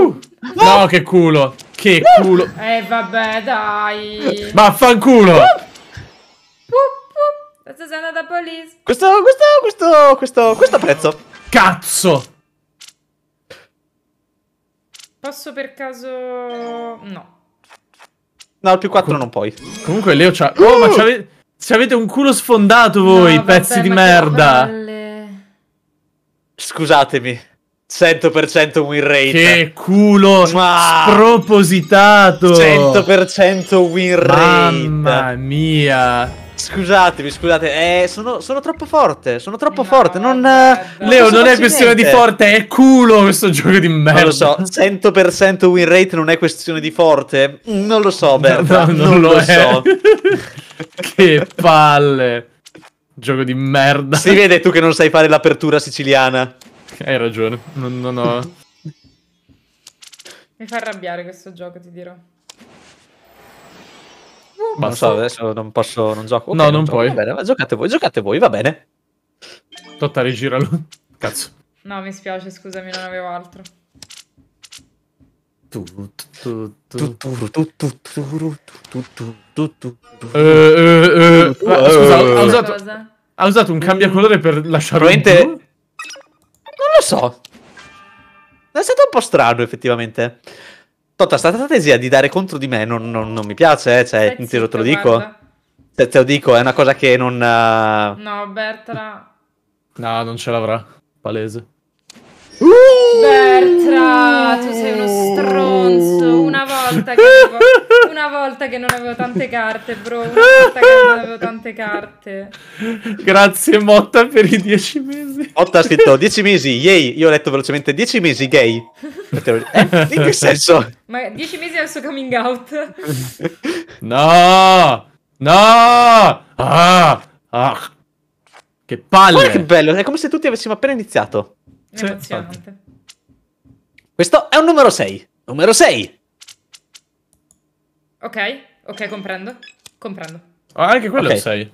Speaker 2: Woo! No, che culo. Che culo.
Speaker 3: Eh, vabbè, dai.
Speaker 2: Vaffanculo.
Speaker 3: Questa è andata police.
Speaker 1: Questo, questo, questo, questo, questo prezzo.
Speaker 2: Cazzo.
Speaker 3: Posso per caso... No.
Speaker 1: No, il più 4 non puoi.
Speaker 2: Comunque Leo c'ha... Oh, ma c'avete un culo sfondato voi, no, pezzi vabbè, di merda. Palle.
Speaker 1: Scusatemi. 100% win rate.
Speaker 2: Che culo Ma... spropositato.
Speaker 1: 100% win rate.
Speaker 2: Mamma mia.
Speaker 1: Scusatemi, scusate, eh, sono, sono, troppo forte, sono troppo no, forte, non...
Speaker 2: Vabbè, Leo, non è questione niente. di forte, è culo questo gioco di merda.
Speaker 1: Non lo so, 100% win rate non è questione di forte? Non lo so, Berta,
Speaker 2: no, non, non, lo, lo so. [LAUGHS] che palle. Gioco di merda.
Speaker 1: Si vede tu che non sai fare l'apertura siciliana.
Speaker 2: Hai ragione, non, non ho...
Speaker 3: Mi fa arrabbiare questo gioco, ti dirò.
Speaker 1: Ma non so, adesso non posso, non gioco.
Speaker 2: Okay, no, non, non puoi.
Speaker 1: Va bene, giocate voi, giocate voi, va bene.
Speaker 2: Totta, rigiralo. Cazzo.
Speaker 3: No, mi spiace, scusami, non avevo altro.
Speaker 2: Scusa, ha usato, ha usato un cambiacolore per lasciarlo
Speaker 1: Probabilmente... Non lo so. È stato un po' strano, effettivamente. Totta, sta strategia di dare contro di me non, non, non mi piace, eh? cioè, te, te lo dico. Te, te, lo dico, è una cosa che non... Uh...
Speaker 3: No, Bertra...
Speaker 2: No, non ce l'avrà. Palese.
Speaker 3: Bertra, tu sei uno stronzo. Una volta, che avevo, una volta che non avevo tante carte, bro. Una volta che non avevo tante carte.
Speaker 2: Grazie, Motta, per i dieci mesi.
Speaker 1: Motta ha scritto dieci mesi, yay. Io ho letto velocemente dieci mesi, gay. Eh, in che senso?
Speaker 3: Ma dieci mesi è il suo coming out.
Speaker 2: No! No! Ah! ah. Che palle! Guarda
Speaker 1: che bello, è come se tutti avessimo appena iniziato.
Speaker 3: Emozionante.
Speaker 1: Questo è un numero 6. Numero 6.
Speaker 3: Ok, ok, comprendo. Comprendo.
Speaker 2: Ah, anche quello okay. è un 6.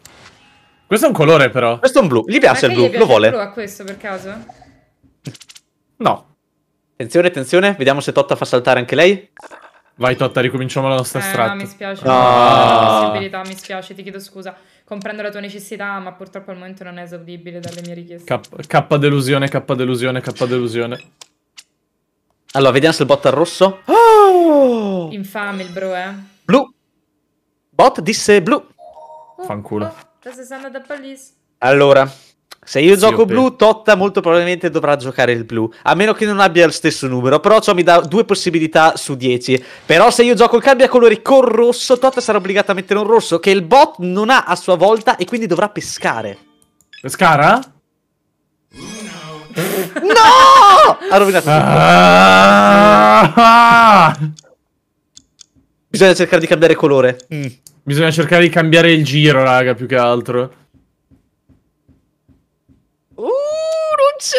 Speaker 2: Questo è un colore, però.
Speaker 1: Questo è un blu. Gli piace il blu,
Speaker 3: piace
Speaker 1: lo vuole.
Speaker 3: Il blu a questo, per caso?
Speaker 2: No.
Speaker 1: Attenzione, attenzione. Vediamo se Totta fa saltare anche lei.
Speaker 2: Vai Totta, ricominciamo la nostra
Speaker 3: eh,
Speaker 2: strada.
Speaker 3: No, mi spiace. No. Non possibilità, mi spiace, ti chiedo scusa. Comprendo la tua necessità, ma purtroppo al momento non è esaudibile dalle mie richieste.
Speaker 2: K, K delusione, K delusione, K delusione.
Speaker 1: Allora, vediamo se il bot è rosso.
Speaker 3: Oh! Infame il bro, eh.
Speaker 1: Blu. Bot disse blu.
Speaker 2: Oh, Fanculo.
Speaker 3: Oh, da 60 da police.
Speaker 1: Allora, Se io gioco blu, Totta molto probabilmente dovrà giocare il blu. A meno che non abbia il stesso numero. Però ciò mi dà due possibilità su 10. Però se io gioco il cambia colori con rosso, Totta sarà obbligata a mettere un rosso che il bot non ha a sua volta e quindi dovrà pescare.
Speaker 2: Pescara?
Speaker 1: No! Ha rovinato tutto.
Speaker 2: Ah!
Speaker 1: Bisogna cercare di cambiare colore. Mm.
Speaker 2: Bisogna cercare di cambiare il giro, raga, più che altro.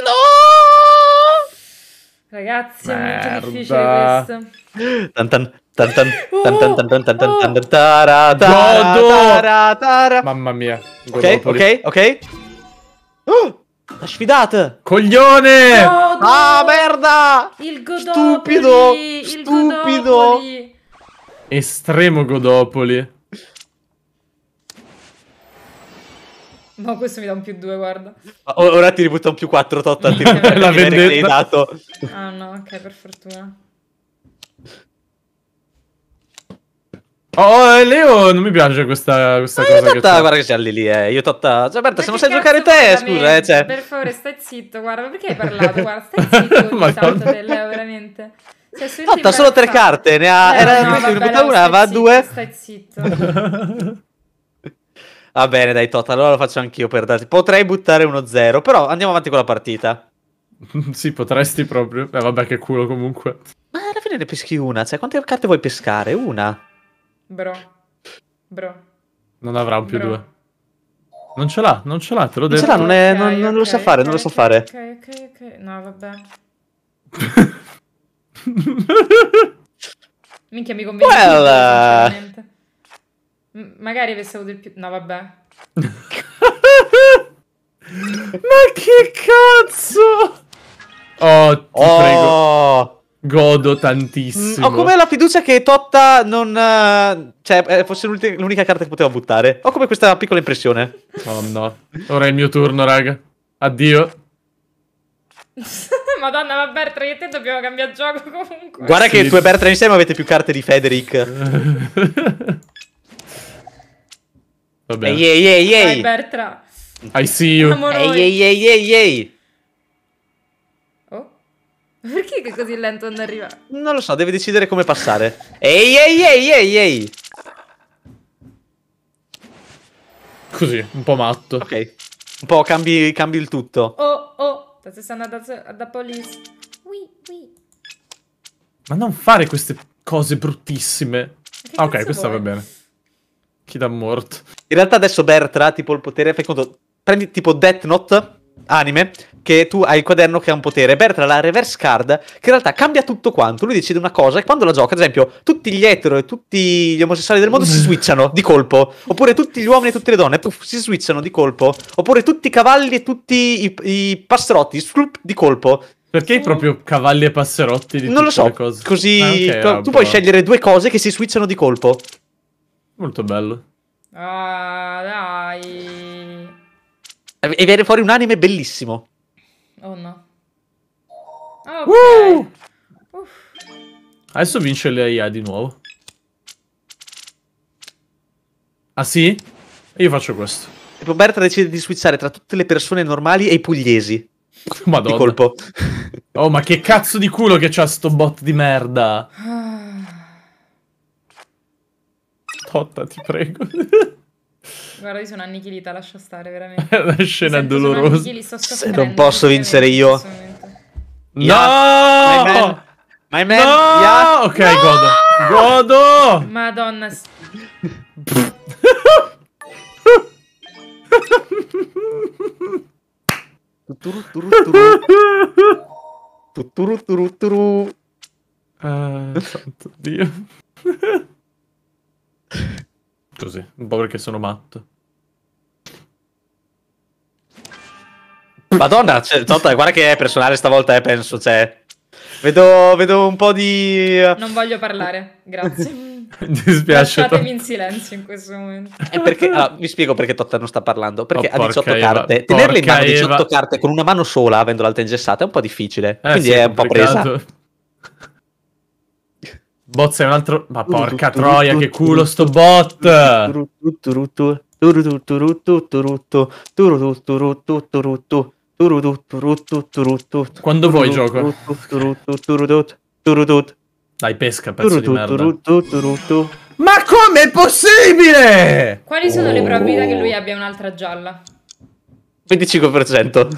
Speaker 1: L'ho!
Speaker 3: Ragazzi, è molto
Speaker 2: Merda.
Speaker 3: difficile questo.
Speaker 1: Tan tan tan tan tan tan tan tan tan tan tan tara, tara,
Speaker 2: Godo!
Speaker 1: tara, tara.
Speaker 2: Mamma mia.
Speaker 1: Ok,
Speaker 2: Godopoli.
Speaker 1: ok, ok. Oh, la sfidata!
Speaker 2: Coglione!
Speaker 3: Godo!
Speaker 1: Ah, merda!
Speaker 3: Il Godopoli!
Speaker 1: Stupido!
Speaker 3: Il
Speaker 1: Stupido!
Speaker 3: Godopoli!
Speaker 2: Estremo Godopoli.
Speaker 3: No, questo mi dà un più due, guarda.
Speaker 1: O- Ora ti ributta un più 4 Totta. Ti
Speaker 2: La
Speaker 1: ributta il livello che
Speaker 2: vendetta.
Speaker 1: dato.
Speaker 3: Ah no, ok, per fortuna.
Speaker 2: Oh, eh, Leo, non mi piace questa, questa
Speaker 1: Eh,
Speaker 2: cosa che
Speaker 1: Totta,
Speaker 2: c'è.
Speaker 1: guarda che c'è lì lì, eh. Io Totta... Cioè, Berta,
Speaker 3: Ma
Speaker 1: se non
Speaker 3: che
Speaker 1: sai giocare te, scusa, eh, cioè...
Speaker 3: Per favore, stai zitto, guarda, perché hai [LAUGHS] parlato? Guarda, stai zitto [LAUGHS]
Speaker 2: Madonna.
Speaker 3: salto del Leo, veramente. Sei assolutamente
Speaker 1: Totta, solo tre carte, ne ha...
Speaker 3: Eh,
Speaker 1: Era
Speaker 3: no,
Speaker 1: ne
Speaker 3: vabbè,
Speaker 1: una, va a due.
Speaker 3: Stai zitto. [LAUGHS]
Speaker 1: Va bene, dai, Totta, allora lo faccio anch'io per darti. Potrei buttare uno 0, però andiamo avanti con la partita. [LAUGHS]
Speaker 2: sì, potresti proprio. Eh, vabbè, che culo comunque.
Speaker 1: Ma alla fine ne peschi una, cioè, quante carte vuoi pescare? Una?
Speaker 3: Bro. Bro.
Speaker 2: Non avrà un più
Speaker 3: Bro.
Speaker 2: due. Non ce l'ha, non ce l'ha, te l'ho
Speaker 1: Non ce
Speaker 2: detto.
Speaker 1: l'ha, non è-
Speaker 3: Ok,
Speaker 1: non- non lo sa fare,
Speaker 3: ok,
Speaker 1: non lo sa
Speaker 3: ok,
Speaker 1: fare.
Speaker 3: Ok, ok, ok. No, vabbè. [LAUGHS] Minchia, mi conviene
Speaker 1: Well.
Speaker 3: M- magari avesse avuto il più... No, vabbè. [LAUGHS]
Speaker 2: Ma che cazzo? Oh, ti prego.
Speaker 1: Oh!
Speaker 2: Godo
Speaker 1: Mm,
Speaker 2: tantissimo.
Speaker 1: Ho come la fiducia che Totta non... eh, cioè, eh, fosse l'unica carta che poteva buttare. Ho come questa piccola impressione.
Speaker 2: Oh no. Ora è il mio turno, raga. Addio. [LAUGHS]
Speaker 3: Madonna, vabbè, tra io e te dobbiamo cambiare gioco comunque.
Speaker 1: Guarda
Speaker 2: Sì.
Speaker 1: che tu e Bertra insieme avete più carte di Federic. [LAUGHS]
Speaker 2: Va bene.
Speaker 1: Ehi, ehi, ehi,
Speaker 3: Vai,
Speaker 1: ehi!
Speaker 3: Bertra.
Speaker 2: I see you.
Speaker 1: Ehi, ehi, ehi, ehi, ehi!
Speaker 3: Oh? Perché è così lento quando arriva?
Speaker 1: Non lo so, devi decidere come passare. Ehi, ehi, ehi, ehi, ehi!
Speaker 2: Così, un po' matto.
Speaker 1: Ok. Un po' cambi, cambi il tutto.
Speaker 3: Oh, oh. Stai stanno da, da police. Ui, ui.
Speaker 2: Ma non fare queste cose bruttissime. Ah, ok, questa
Speaker 3: vuoi?
Speaker 2: va bene. Chi dà morto.
Speaker 1: In realtà adesso Bertra, tipo il potere, fai conto, prendi tipo Death Note, anime, che tu hai il quaderno che ha un potere. Bertra ha la reverse card, che in realtà cambia tutto quanto. Lui decide una cosa e quando la gioca, ad esempio, tutti gli etero e tutti gli omosessuali del mondo si [LAUGHS] switchano di colpo. Oppure tutti gli uomini e tutte le donne puff, si switchano di colpo. Oppure tutti i cavalli e tutti i, i passerotti swoop, di colpo.
Speaker 2: Perché proprio cavalli e passerotti di
Speaker 1: non lo
Speaker 2: tutte
Speaker 1: so,
Speaker 2: le cose?
Speaker 1: così
Speaker 2: Ah, ok,
Speaker 1: tu
Speaker 2: ah,
Speaker 1: puoi
Speaker 2: buono.
Speaker 1: scegliere due cose che si switchano di colpo.
Speaker 2: Molto bello.
Speaker 3: Ah, dai.
Speaker 1: E e viene fuori un anime bellissimo.
Speaker 3: Oh no. Ok.
Speaker 2: Uh!
Speaker 3: Uff.
Speaker 2: Adesso vince l'AIA di nuovo. Ah sì? E io faccio questo.
Speaker 1: Tipo Bertra decide di switchare tra tutte le persone normali e i pugliesi.
Speaker 2: Madonna.
Speaker 1: Di colpo.
Speaker 2: Oh, ma che cazzo di culo che c'ha sto bot di merda.
Speaker 3: Ah.
Speaker 2: Totta, ti prego. [LAUGHS]
Speaker 3: Guarda, io sono annichilita, lascia stare, veramente. [LAUGHS]
Speaker 2: La
Speaker 3: Mi
Speaker 2: scena
Speaker 3: sento
Speaker 2: dolorosa.
Speaker 1: Se non posso vincere
Speaker 3: in
Speaker 1: io.
Speaker 3: questo momento.
Speaker 1: My
Speaker 2: No!
Speaker 1: man. My man.
Speaker 2: No!
Speaker 1: yeah.
Speaker 2: Ok, godo. Godo!
Speaker 3: Madonna.
Speaker 1: Tuturu, turu, turu. Tuturu, turu, turu.
Speaker 2: Ah, santo Dio. [LAUGHS] Così, un po' perché sono matto.
Speaker 1: Madonna, cioè, Totta, guarda che è personale stavolta, eh, penso, cioè. Vedo, vedo un po' di...
Speaker 3: Non voglio parlare, grazie.
Speaker 2: Mi [LAUGHS] dispiace.
Speaker 3: Lasciatemi in silenzio in questo momento.
Speaker 1: È perché, allora, vi spiego perché Totta non sta parlando. Perché
Speaker 2: Oh,
Speaker 1: ha 18
Speaker 2: porca Eva,
Speaker 1: carte. Tenerle in mano 18
Speaker 2: Eva.
Speaker 1: carte con una mano sola, avendo l'altra ingessata, è un po' difficile.
Speaker 2: Eh,
Speaker 1: Quindi
Speaker 2: sì,
Speaker 1: è un po' presa. [LAUGHS]
Speaker 2: Bozza è un altro... Ma porca troia, che culo sto bot! Quando vuoi gioco? Dai, pesca, pezzo di merda. Ma com'è possibile?
Speaker 3: Quali sono le probabilità che lui abbia un'altra gialla?
Speaker 1: 25%.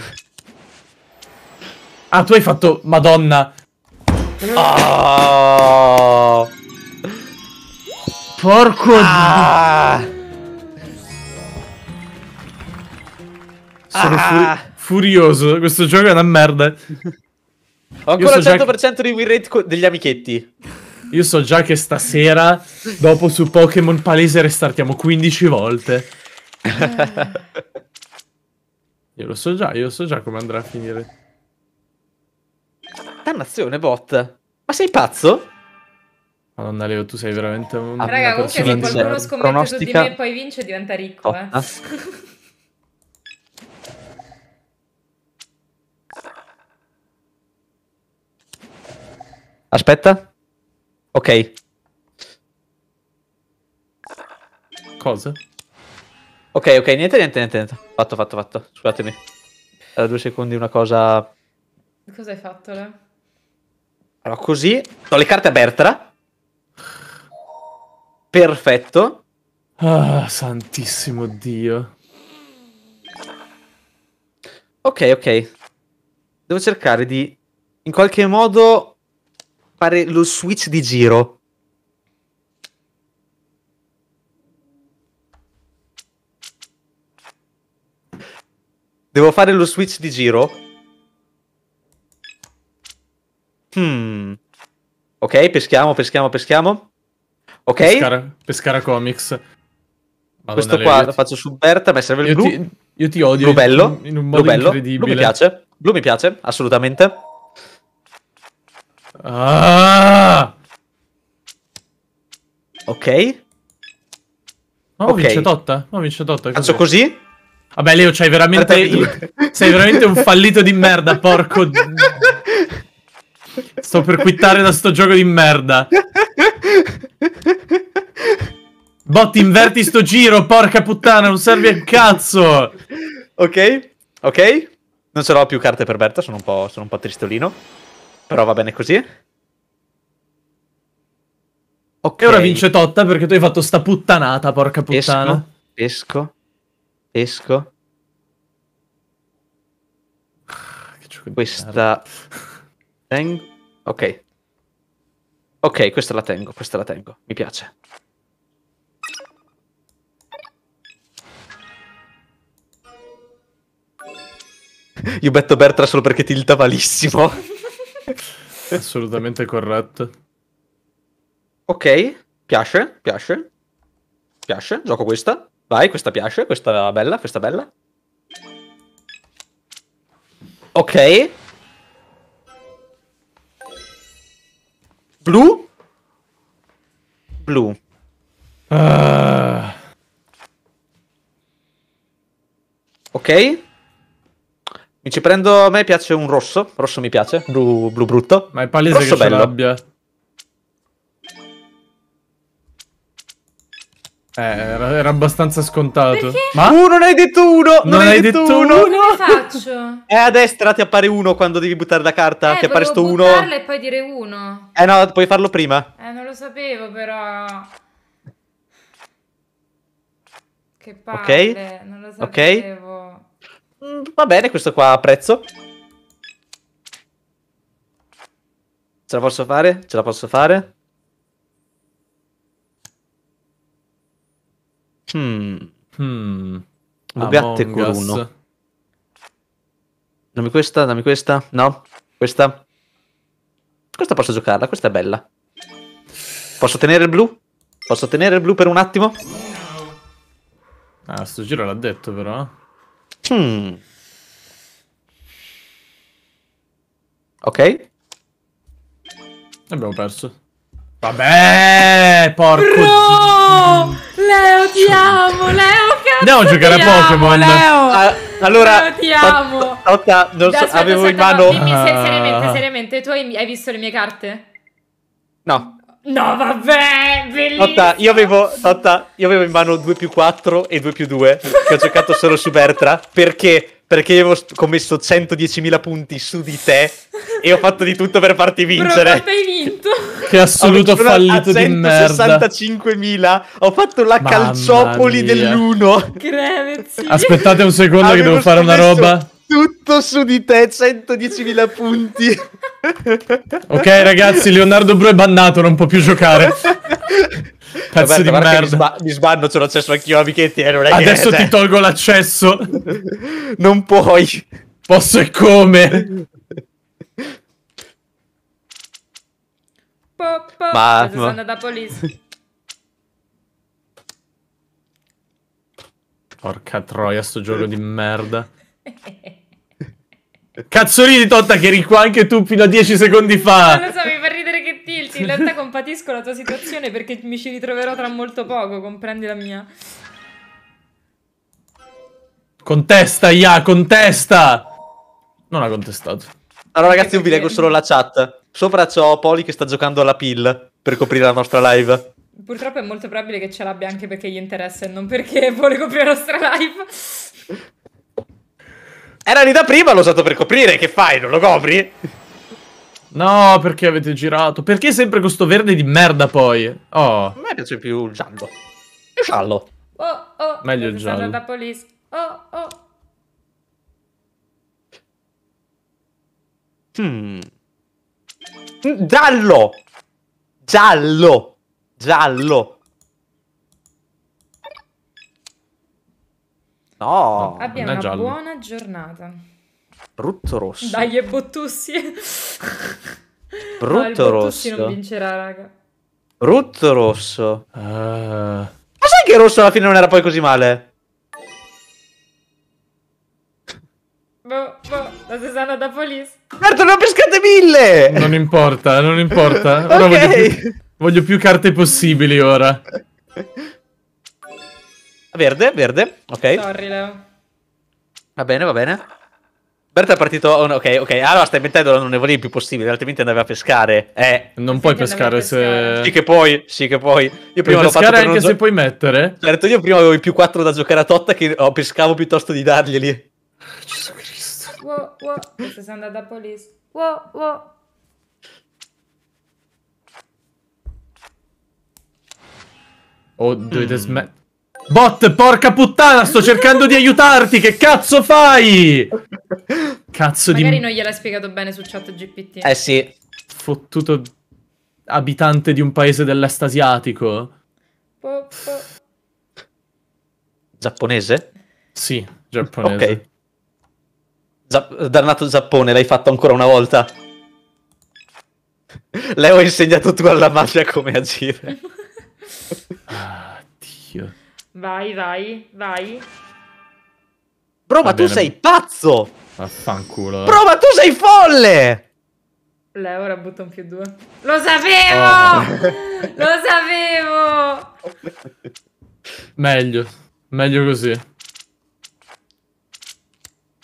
Speaker 2: Ah, tu hai fatto... Madonna...
Speaker 1: Oh.
Speaker 2: Porco...
Speaker 1: Ah.
Speaker 2: Sono furi-
Speaker 1: Ah.
Speaker 2: furioso. Questo gioco è una merda.
Speaker 1: Ho ancora
Speaker 2: so
Speaker 1: il
Speaker 2: già
Speaker 1: 100% di win rate degli amichetti.
Speaker 2: Io so già che stasera, dopo su Pokémon Palese, restartiamo 15 volte. [LAUGHS] Io lo so già, io so già come andrà a finire.
Speaker 1: Dannazione, bot. Ma sei pazzo?
Speaker 2: Madonna Leo, tu sei veramente un...
Speaker 1: Ah,
Speaker 3: Raga, comunque se
Speaker 1: di-
Speaker 3: qualcuno scommette su di
Speaker 1: Pronostica-
Speaker 3: me e poi vince diventa ricco, eh.
Speaker 1: Ah. Aspetta. Ok.
Speaker 2: Cosa?
Speaker 1: Ok, ok, niente, niente, niente, niente. Fatto, fatto, fatto. Scusatemi. Era due secondi una cosa...
Speaker 3: Cosa hai fatto, Le?
Speaker 1: Allora, così. Ho le carte a Bertra. Perfetto.
Speaker 2: Ah, santissimo Dio.
Speaker 1: Ok, ok. Devo cercare di, in qualche modo, fare lo switch di giro. Devo fare lo switch di giro. Hmm. Ok, peschiamo, peschiamo, peschiamo. Ok.
Speaker 2: Pescara, Pescara Comics. Madonna,
Speaker 1: Questo qua lo faccio su Berta, ma serve il
Speaker 2: Io
Speaker 1: blu.
Speaker 2: ti, io ti odio
Speaker 1: Blu bello.
Speaker 2: in un
Speaker 1: Blu
Speaker 2: modo
Speaker 1: bello.
Speaker 2: incredibile.
Speaker 1: Blu mi piace. Blu mi piace, assolutamente.
Speaker 2: Ah!
Speaker 1: Ok.
Speaker 2: Ma
Speaker 1: Ok.
Speaker 2: vince Totta? Ma vince Totta?
Speaker 1: Faccio così.
Speaker 2: Vabbè, Leo, c'hai veramente. Sei veramente un fallito di merda, [LAUGHS] porco. Sto per quittare da sto gioco di merda. Bot, inverti sto giro, porca puttana, non serve a cazzo.
Speaker 1: ok, ok. Non ce l'ho più carte per Berta, sono un po', sono un po' tristolino. Però va bene così. Ok.
Speaker 2: E ora vince Totta perché tu hai fatto sta puttanata, porca puttana.
Speaker 1: Esco. Esco. Esco.
Speaker 2: Merda.
Speaker 1: Questa. Tengo. Ok. Ok, questa la tengo, questa la tengo. Mi piace. Io betto Bertra solo perché tilta malissimo. [LAUGHS]
Speaker 2: Assolutamente corretto.
Speaker 1: Ok, piace, piace. Piace, gioco questa. Vai, questa piace, questa bella, questa bella. Ok. Blu. Blu.
Speaker 2: Ah,
Speaker 1: Ok. Mi ci prendo, a me piace un rosso, rosso mi piace, blu, blu brutto.
Speaker 2: ma è palese
Speaker 1: Rosso
Speaker 2: che ce l'abbia. Eh, era, era abbastanza scontato.
Speaker 3: Perché?
Speaker 2: Ma?
Speaker 1: Uh, non hai detto uno! Non,
Speaker 2: Non
Speaker 1: hai,
Speaker 2: hai
Speaker 1: detto,
Speaker 2: detto
Speaker 1: uno!
Speaker 3: Come faccio?
Speaker 1: È a destra ti appare uno quando devi buttare la carta.
Speaker 3: eh,
Speaker 1: ti appare sto uno.
Speaker 3: buttarla e poi dire uno.
Speaker 1: Eh no, puoi farlo prima.
Speaker 3: Eh, non lo sapevo, però. Che palle, non lo
Speaker 1: Ok.
Speaker 3: sapevo.
Speaker 1: Mm, Va bene, questo qua apprezzo. Ce la posso fare? Ce la posso fare? Hmm.
Speaker 2: Hmm.
Speaker 1: Bugatte
Speaker 2: Among
Speaker 1: con
Speaker 2: Us.
Speaker 1: uno. Dammi questa, dammi questa. No? Questa? Questa posso giocarla, questa è bella. Posso tenere il blu? Posso tenere il blu per un attimo?
Speaker 2: Ah, sto giro l'ha detto però.
Speaker 1: Hmm. Ok.
Speaker 2: Abbiamo perso. Vabbè, porco.
Speaker 3: No! Leo, ti amo, Leo, cazzo,
Speaker 2: Andiamo a giocare a Pokémon.
Speaker 3: Leo.
Speaker 1: Ah, allora,
Speaker 3: Leo, ti amo.
Speaker 1: Totta, non so,
Speaker 3: Aspetta,
Speaker 1: avevo in
Speaker 3: aspetta,
Speaker 1: mano...
Speaker 3: no, dimmi se-
Speaker 2: Ah.
Speaker 3: seriamente, seriamente, tu hai, hai visto le mie carte?
Speaker 1: No.
Speaker 3: No, vabbè, bellissimo.
Speaker 1: Totta, io avevo, Totta, io avevo in mano 2 più 4 e 2 più 2, che ho giocato solo su Bertra, perché? Perché io avevo commesso 110.000 punti su di te e ho fatto di tutto per farti vincere.
Speaker 3: Però hai vinto. [LAUGHS]
Speaker 2: Che assoluto fallito di merda.
Speaker 1: 65.000, ho fatto la
Speaker 2: Mamma
Speaker 1: calciopoli
Speaker 2: mia.
Speaker 1: dell'uno.
Speaker 2: Aspettate un secondo che devo fare una roba.
Speaker 1: Tutto su di te, 110.000 punti.
Speaker 2: Ok, ragazzi, Leonardo Bro è bannato, non può più giocare. [LAUGHS] Pezzo
Speaker 1: Roberto,
Speaker 2: di
Speaker 1: che Mi,
Speaker 2: merda.
Speaker 1: sba- mi sbanno, ce l'ho accesso anch'io a. Eh, è che-
Speaker 2: Adesso
Speaker 1: cioè,
Speaker 2: ti tolgo l'accesso. [LAUGHS]
Speaker 1: Non puoi.
Speaker 2: Posso e come?
Speaker 3: Po, po.
Speaker 1: Ma-
Speaker 3: sono andata a.
Speaker 2: Porca troia, sto gioco di merda. [LAUGHS] Cazzo ridi, Totta, che eri qua anche tu fino a 10 secondi
Speaker 3: Non
Speaker 2: fa.
Speaker 3: lo so, mi fa ridere che tilti. In realtà compatisco la tua situazione perché mi ci ritroverò tra molto poco, comprendi la mia.
Speaker 2: Contesta, Ia, contesta. Non ha contestato.
Speaker 1: Allora, ragazzi, io vi leggo solo la chat. Sopra c'ho Poli che sta giocando alla pill per coprire la nostra live.
Speaker 3: Purtroppo è molto probabile che ce l'abbia anche perché gli interessa e non perché [LAUGHS] vuole coprire la nostra live.
Speaker 1: Era lì da prima, l'ho usato per coprire. Che fai? Non lo copri?
Speaker 2: No, perché avete girato? Perché sempre con sto verde di merda poi? Oh,
Speaker 1: A me piace più il giallo. Il giallo.
Speaker 3: Oh, oh.
Speaker 2: Meglio il giallo.
Speaker 3: andata a police. Oh, oh.
Speaker 1: Hmm. Mm, Giallo. Giallo. Giallo. No,
Speaker 3: Abbiamo una
Speaker 2: giallo.
Speaker 3: buona giornata.
Speaker 1: brutto rosso.
Speaker 3: Dai, e Bottussi.
Speaker 1: Brutto
Speaker 3: no, il Bottussi
Speaker 1: rosso.
Speaker 3: non vincerà, raga.
Speaker 1: Brutto rosso.
Speaker 2: Eh,
Speaker 1: Ma sai che rosso alla fine non era poi così male?
Speaker 3: Boh, boh, la Susanna da police.
Speaker 1: Certo, ne ho pescate mille!
Speaker 2: non importa, non importa. Ora
Speaker 1: Ok.
Speaker 2: voglio, più, voglio più carte possibili ora. [LAUGHS]
Speaker 1: Verde, verde, ok.
Speaker 3: Sorry, Leo.
Speaker 1: Va bene, va bene. Berta è partito. oh, no, ok, ok. Allora stai mettendo non ne volevi più possibile, altrimenti andavi a pescare. Eh.
Speaker 2: Non puoi
Speaker 3: a
Speaker 2: pescare se...
Speaker 3: pescare.
Speaker 1: Sì che puoi, sì che puoi. Io
Speaker 2: Puoi
Speaker 1: prima l'ho fatto
Speaker 2: pescare anche se
Speaker 1: gio-
Speaker 2: puoi mettere?
Speaker 1: Certo, io prima avevo i più 4 da giocare a Totta che oh, pescavo piuttosto di darglieli.
Speaker 2: Gesù Cristo.
Speaker 3: Wow, wow. Questa sono andata a police. Wow, wow.
Speaker 2: Oh, dovete smettere. Bot, porca puttana, sto cercando di aiutarti, che cazzo fai? Cazzo
Speaker 3: Magari
Speaker 2: di
Speaker 3: non gliel'hai spiegato bene su chat GPT.
Speaker 1: Eh sì.
Speaker 2: fottuto abitante di un paese dell'est asiatico.
Speaker 3: Po, po.
Speaker 1: Giapponese?
Speaker 2: Sì, giapponese.
Speaker 1: Ok. Gia- dannato Giappone, l'hai fatto ancora una volta. Leo hai insegnato tu alla mafia come agire.
Speaker 2: Ah, Dio.
Speaker 3: Vai, vai, vai.
Speaker 1: Bro, ma tu sei pazzo!
Speaker 2: Vaffanculo. eh.
Speaker 1: Bro, ma tu sei folle!
Speaker 3: Leo ora butta un più due. Lo sapevo!
Speaker 1: Oh.
Speaker 3: Lo sapevo! [LAUGHS]
Speaker 2: Meglio. Meglio così.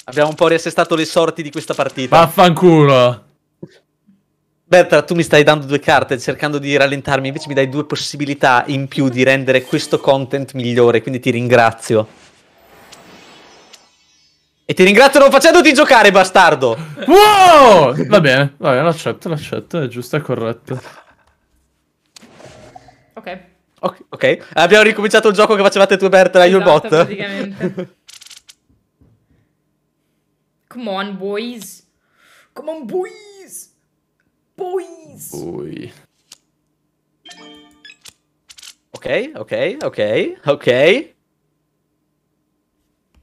Speaker 1: Abbiamo un po' riassestato le sorti di questa partita.
Speaker 2: Vaffanculo.
Speaker 1: Berta, tu mi stai dando due carte cercando di rallentarmi, invece mi dai due possibilità in più di rendere questo content migliore, quindi ti ringrazio. E ti ringrazio non facendoti giocare, bastardo!
Speaker 2: Wow! Va bene, va bene, l'accetto, l'accetto, è giusto, è corretto.
Speaker 3: Ok.
Speaker 1: Ok, ok. abbiamo ricominciato il gioco che facevate tu, Berta, io il
Speaker 3: Esatto,
Speaker 1: bot.
Speaker 3: praticamente. [LAUGHS] Come on, boys. Come on, boys. Boys.
Speaker 2: Ui.
Speaker 1: Ok, ok, ok, ok.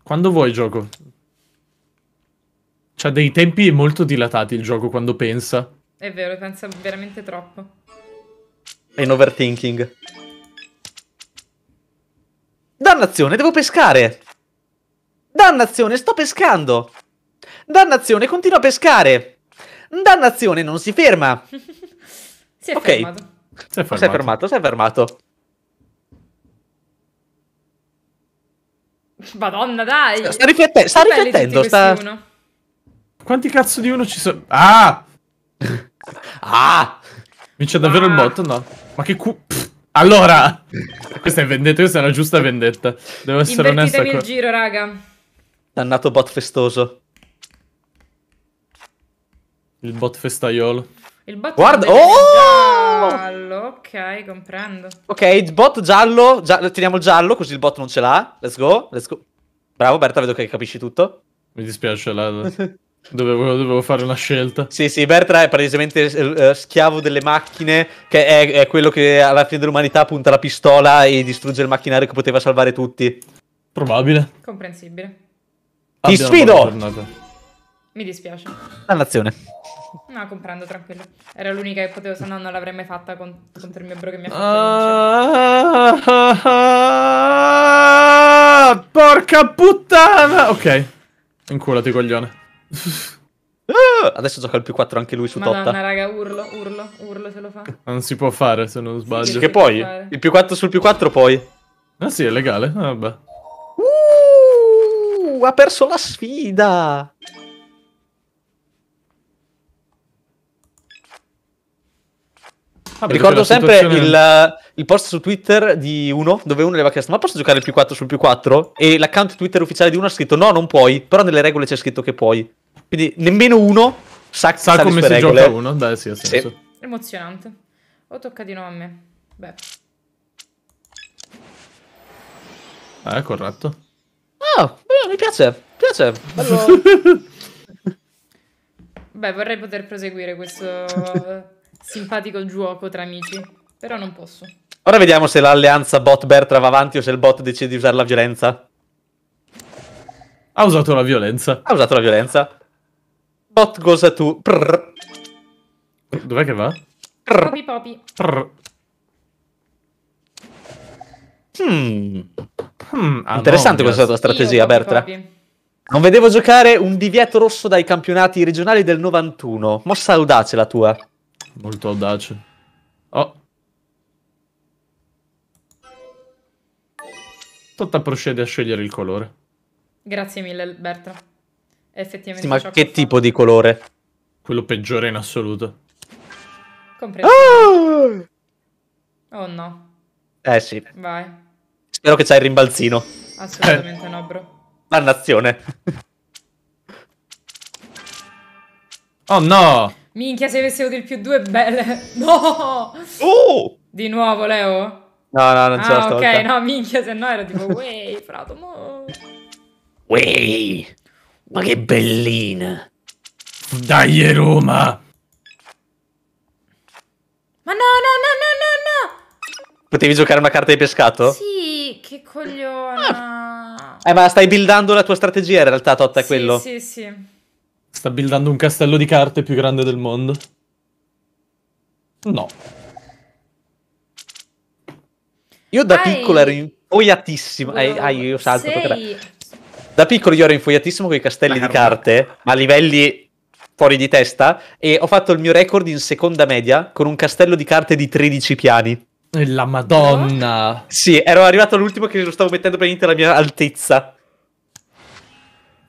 Speaker 2: Quando vuoi gioco? C'ha dei tempi molto dilatati il gioco quando pensa.
Speaker 3: È vero, pensa veramente troppo.
Speaker 1: In overthinking. Dannazione, devo pescare! Dannazione, sto pescando! Dannazione, continuo a pescare! Dannazione, non si ferma! [LAUGHS]
Speaker 3: Si è
Speaker 1: Ok.
Speaker 3: fermato.
Speaker 2: Si è fermato.
Speaker 1: Si è fermato, si è fermato.
Speaker 3: Madonna, dai.
Speaker 1: Sta, riflette- sta riflettendo, sta...
Speaker 2: Quanti cazzo di uno ci sono? Ah! [LAUGHS]
Speaker 1: Ah!
Speaker 2: Vince davvero
Speaker 3: Ah.
Speaker 2: il bot? No. Ma che cu... Pff, Allora! questa è vendetta, questa è una giusta vendetta. Devo essere onesta
Speaker 3: Invertitemi il giro, raga.
Speaker 1: Dannato bot festoso.
Speaker 2: Il bot festaiolo.
Speaker 3: Il bot
Speaker 1: Guarda- Oh!
Speaker 3: giallo, ok, comprendo.
Speaker 1: Ok, il bot giallo, gia- teniamo il giallo così il bot non ce l'ha. Let's go, let's go. Bravo Berta, vedo che capisci tutto.
Speaker 2: Mi dispiace, la... dovevo, dovevo fare una scelta.
Speaker 1: Sì, sì, Bertra è palesemente eh, eh, schiavo delle macchine, che è, è quello che alla fine dell'umanità punta la pistola e distrugge il macchinario che poteva salvare tutti.
Speaker 2: Probabile.
Speaker 3: Comprensibile.
Speaker 1: Ti
Speaker 2: Abbia una
Speaker 1: sfido!
Speaker 3: Mi dispiace.
Speaker 1: Dannazione.
Speaker 3: No, comprendo, tranquillo. Era l'unica che potevo, se no non l'avrei mai fatta con- contro il mio bro che mi ha fatto vincere.
Speaker 2: Ah, porca puttana! Ok. Inculati, coglione.
Speaker 1: Ah, adesso gioca il più 4 anche lui su
Speaker 3: Madonna,
Speaker 1: Totta.
Speaker 3: raga, urlo, urlo, urlo se lo fa.
Speaker 2: Non si può fare se non sbaglio.
Speaker 3: Sì.
Speaker 1: Che poi?
Speaker 3: fare.
Speaker 1: Il più 4 sul più 4 poi.
Speaker 2: Ah sì, è legale. Ah, vabbè.
Speaker 1: Uh, ha perso la sfida. Ricordo sempre
Speaker 2: situazione-
Speaker 1: il, il post su Twitter di uno dove uno le aveva chiesto: Ma posso giocare il più 4 sul più 4? E l'account Twitter ufficiale di uno ha scritto: No, non puoi. Però nelle regole c'è scritto che puoi. Quindi nemmeno uno sa,
Speaker 2: Sa
Speaker 1: sa le
Speaker 2: come si
Speaker 1: regole.
Speaker 2: gioca uno? Dai, sì, ha senso.
Speaker 3: Emozionante. O tocca di nuovo a me. Beh,
Speaker 2: Eh, corretto.
Speaker 1: Ah, beh, mi piace. Piace. Bello. [LAUGHS]
Speaker 3: beh, vorrei poter proseguire questo [LAUGHS] simpatico gioco tra amici. Però non posso.
Speaker 1: Ora vediamo se l'alleanza bot Bertra va avanti o se il bot decide di usare la violenza.
Speaker 2: Ha usato la violenza.
Speaker 1: Ha usato la violenza. Bot goes to. Prrr,
Speaker 2: Dov'è che va?
Speaker 3: Popi popi.
Speaker 2: Prr.
Speaker 1: hmm.
Speaker 2: Hmm, ah,
Speaker 1: Interessante
Speaker 2: no,
Speaker 1: questa tua strategia,
Speaker 3: Io, popi,
Speaker 1: Bertra.
Speaker 3: popi.
Speaker 1: Non vedevo giocare un divieto rosso dai campionati regionali del 91. Mossa audace la tua.
Speaker 2: Molto audace. Oh. Totta procede a scegliere il colore.
Speaker 3: Grazie mille, Bertra. È Effettivamente
Speaker 1: Sì, ma che tipo
Speaker 3: fatto.
Speaker 1: di colore?
Speaker 2: Quello peggiore in assoluto.
Speaker 3: Comprensibile. Oh no.
Speaker 1: Eh sì.
Speaker 3: Vai.
Speaker 1: Spero che c'hai il rimbalzino.
Speaker 3: Assolutamente no, bro.
Speaker 1: Dannazione.
Speaker 2: Oh no!
Speaker 3: Minchia, se avessi avuto il più due, belle. [LAUGHS] No!
Speaker 1: Oh!
Speaker 3: Di nuovo, Leo?
Speaker 1: No, no, non ce la
Speaker 3: Ah,
Speaker 1: sto.
Speaker 3: ok, no, minchia, se no ero tipo, [LAUGHS] wey, frato, mo.
Speaker 1: Wey! Ma che bellina!
Speaker 2: Dai, Roma!
Speaker 3: Ma no, no, no, no, no,
Speaker 1: Potevi giocare una carta di pescato?
Speaker 3: no! Sì, che cogliona.
Speaker 1: Eh, ma stai buildando la tua strategia in realtà, Totta, è
Speaker 3: Sì,
Speaker 1: quello.
Speaker 3: Sì, sì.
Speaker 2: Sta buildando un castello di carte più grande del mondo. No.
Speaker 1: Io da
Speaker 3: Hai-
Speaker 1: piccolo ero infoiatissimo. Eh, ah, io salto.
Speaker 3: Sei...
Speaker 1: Da piccolo io ero infoiatissimo con i castelli di carte, ma a livelli fuori di testa. E ho fatto il mio record in seconda media con un castello di carte di 13 piani.
Speaker 2: La madonna!
Speaker 1: Sì, ero arrivato all'ultimo che lo stavo mettendo praticamente alla mia altezza.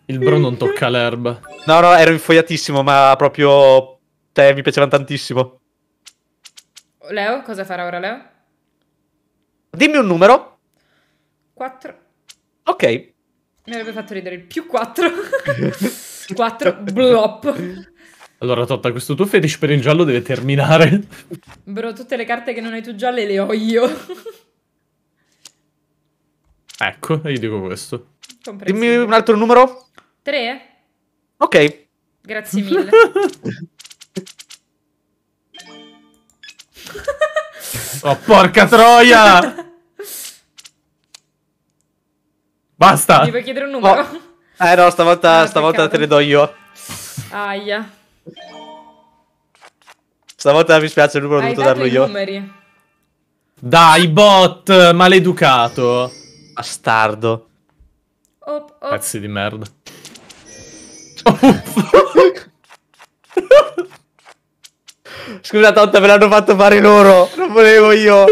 Speaker 2: Il bro non tocca l'erba.
Speaker 1: No, no, ero infoiatissimo, ma proprio. Cioè, mi piacevano tantissimo.
Speaker 3: Leo, cosa farà ora, Leo?
Speaker 1: Dimmi un numero.
Speaker 3: 4.
Speaker 1: Ok.
Speaker 3: Mi avrebbe fatto ridere il più 4. 4, [LAUGHS] blop.
Speaker 2: Allora, Totta, questo tuo fetish per il giallo deve terminare.
Speaker 3: Bro, tutte le carte che non hai tu gialle le ho io.
Speaker 2: Ecco, io dico questo.
Speaker 1: Dimmi un altro numero.
Speaker 3: 3?
Speaker 1: Ok.
Speaker 3: Grazie [LAUGHS] mille.
Speaker 2: Oh, porca troia! Basta!
Speaker 3: Mi puoi chiedere un numero?
Speaker 1: Eh no, stavolta,
Speaker 3: Ah,
Speaker 1: stavolta te le do io.
Speaker 3: Aia.
Speaker 1: Stavolta mi spiace il numero, ho dovuto darlo io.
Speaker 3: numeri.
Speaker 2: Dai, bot, maleducato.
Speaker 1: Bastardo.
Speaker 3: Op, op.
Speaker 2: Pezzi di merda.
Speaker 1: Scusa, Totta, me l'hanno fatto fare loro. Non volevo io.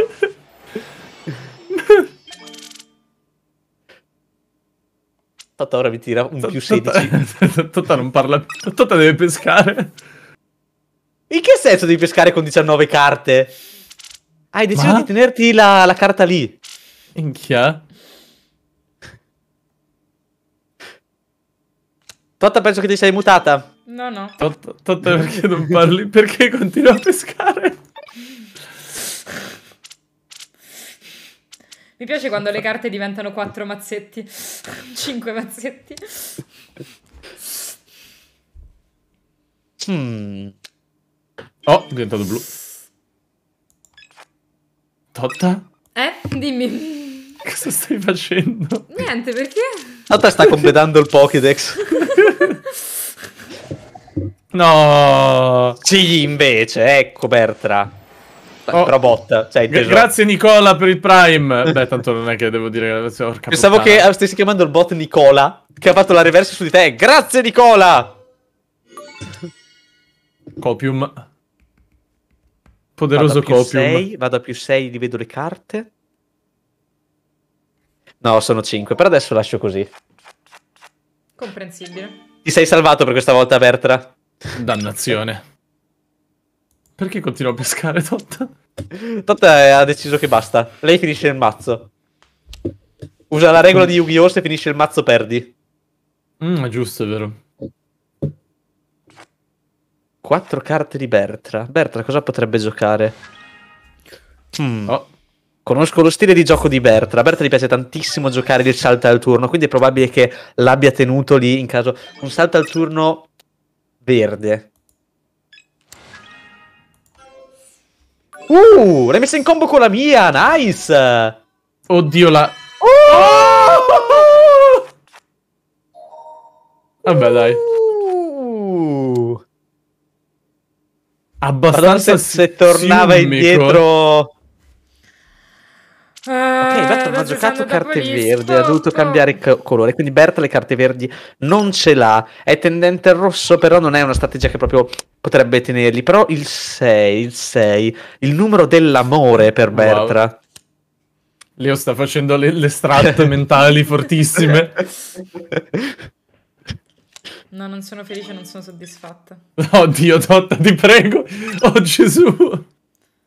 Speaker 1: Totta ora mi tira un più 16.
Speaker 2: Totta, Totta non parla più. Totta deve pescare.
Speaker 1: In che senso devi pescare con 19 carte? Hai deciso
Speaker 2: Ma?
Speaker 1: di tenerti la, la carta lì.
Speaker 2: Minchia.
Speaker 1: Totta, penso che ti sei mutata.
Speaker 3: No, no.
Speaker 2: Tot- Totta perché non parli? Perché continui a pescare?
Speaker 3: Mi piace quando le carte diventano quattro mazzetti. Cinque mazzetti.
Speaker 1: Hmm.
Speaker 2: Oh, è diventato blu. Totta?
Speaker 3: Eh? Dimmi.
Speaker 2: Cosa stai facendo?
Speaker 3: Niente, perché?
Speaker 1: Totta sta completando il Pokédex. [LAUGHS] [LAUGHS]
Speaker 2: No.
Speaker 1: Sì, invece, ecco Bertra.
Speaker 2: Oh.
Speaker 1: Però bot, cioè,
Speaker 2: grazie Nicola per il Prime. Beh, tanto non è che devo dire porca
Speaker 1: Pensavo
Speaker 2: puttana.
Speaker 1: che stessi chiamando il bot Nicola, che ha fatto la reverse su di te. Grazie Nicola!
Speaker 2: Copium. Poderoso
Speaker 1: vado
Speaker 2: copium.
Speaker 1: 6, vado a più 6, rivedo le carte. No, sono 5, per adesso lascio così.
Speaker 3: Comprensibile.
Speaker 1: Ti sei salvato per questa volta, Bertra.
Speaker 2: Dannazione. Perché continuo a pescare Totta?
Speaker 1: Totta ha deciso che basta. Lei finisce il mazzo. Usa la regola di Yu-Gi-Oh! Se finisce il mazzo perdi.
Speaker 2: Mm, è giusto, è vero.
Speaker 1: Quattro carte di Bertra. Bertra cosa potrebbe giocare? Hmm.
Speaker 2: Oh.
Speaker 1: Conosco lo stile di gioco di Bertra. A Bertra gli piace tantissimo giocare il salto al turno, quindi è probabile che l'abbia tenuto lì in caso. Un salto al turno verde. Uh, l'hai messa in combo con la mia, nice!
Speaker 2: Oddio la...
Speaker 1: Oh!
Speaker 2: Vabbè, dai.
Speaker 1: Uh.
Speaker 2: Abbastanza
Speaker 1: se, se tornava
Speaker 2: simmico.
Speaker 1: indietro...
Speaker 3: Ok,
Speaker 1: Ok, Berta non ha giocato carte verdi, ha dovuto cambiare co- colore, quindi Berta le carte verdi non ce l'ha, è tendente al rosso, però non è una strategia che proprio potrebbe tenerli, però il 6, il 6, il numero dell'amore per
Speaker 2: Wow.
Speaker 1: Bertra.
Speaker 2: Leo sta facendo le, le strat [LAUGHS] mentali fortissime.
Speaker 3: No, non sono felice, non sono soddisfatta.
Speaker 2: Oddio, Totta, ti prego. Oh, Gesù.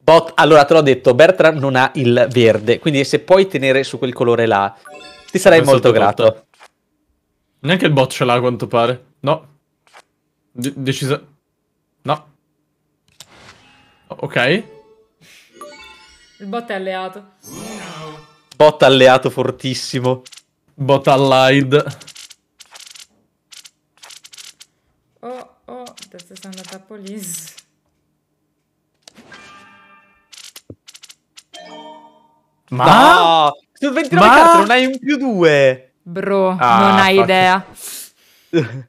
Speaker 1: Bot, allora te l'ho detto, Bertra non ha il verde, quindi se puoi tenere su quel colore là, ti sarei molto grato.
Speaker 2: detto. Neanche il bot ce l'ha, a quanto pare. No. De- decisa... No. Ok.
Speaker 3: Il bot è alleato.
Speaker 1: Bot alleato fortissimo.
Speaker 2: Bot allied.
Speaker 3: Oh, oh, adesso sono andata a police.
Speaker 2: Ma...
Speaker 1: No! Su 29
Speaker 2: Ma-
Speaker 1: carte non hai un più 2!
Speaker 3: Bro,
Speaker 2: Ah,
Speaker 3: non hai
Speaker 2: fuck.
Speaker 3: idea. [LAUGHS]